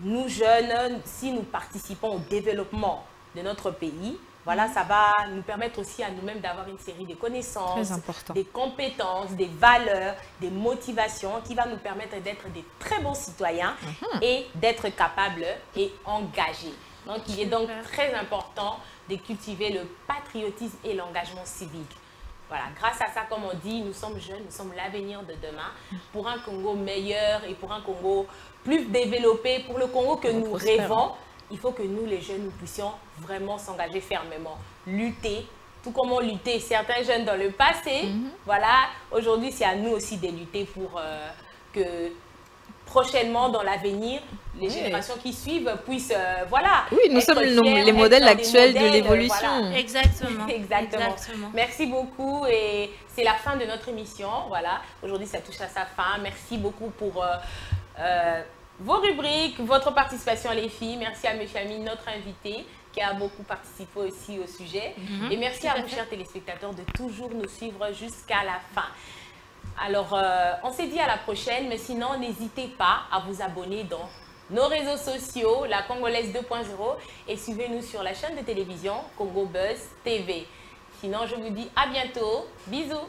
nous jeunes, si nous participons au développement de notre pays, voilà, ça va nous permettre aussi à nous-mêmes d'avoir une série de connaissances, des compétences, des valeurs, des motivations qui va nous permettre d'être des très bons citoyens et d'être capables et engagés. Donc, il est donc très important de cultiver le patriotisme et l'engagement civique. Voilà, grâce à ça, comme on dit, nous sommes jeunes, nous sommes l'avenir de demain pour un Congo meilleur et pour un Congo plus développé, pour le Congo que nous prospère. rêvons. Il faut que nous, les jeunes, nous puissions vraiment s'engager fermement, lutter, tout comme on luttait certains jeunes dans le passé. Voilà, aujourd'hui, c'est à nous aussi de lutter pour euh, que prochainement, dans l'avenir, les Oui. générations qui suivent puissent, euh, voilà. Oui, nous sommes fiers, les modèles actuels de l'évolution. voilà. Exactement. <laughs> Exactement. Exactement. Merci beaucoup et c'est la fin de notre émission. Voilà, aujourd'hui ça touche à sa fin. Merci beaucoup pour euh, euh, vos rubriques, votre participation les filles. Merci à mes familles, notre invité. qui a beaucoup participé aussi au sujet. Et merci à vous, chers téléspectateurs, de toujours nous suivre jusqu'à la fin. Alors, euh, on s'est dit à la prochaine, mais sinon, n'hésitez pas à vous abonner dans nos réseaux sociaux, la Congolaise 2.0, et suivez-nous sur la chaîne de télévision Congo Buzz TV. Sinon, je vous dis à bientôt. Bisous.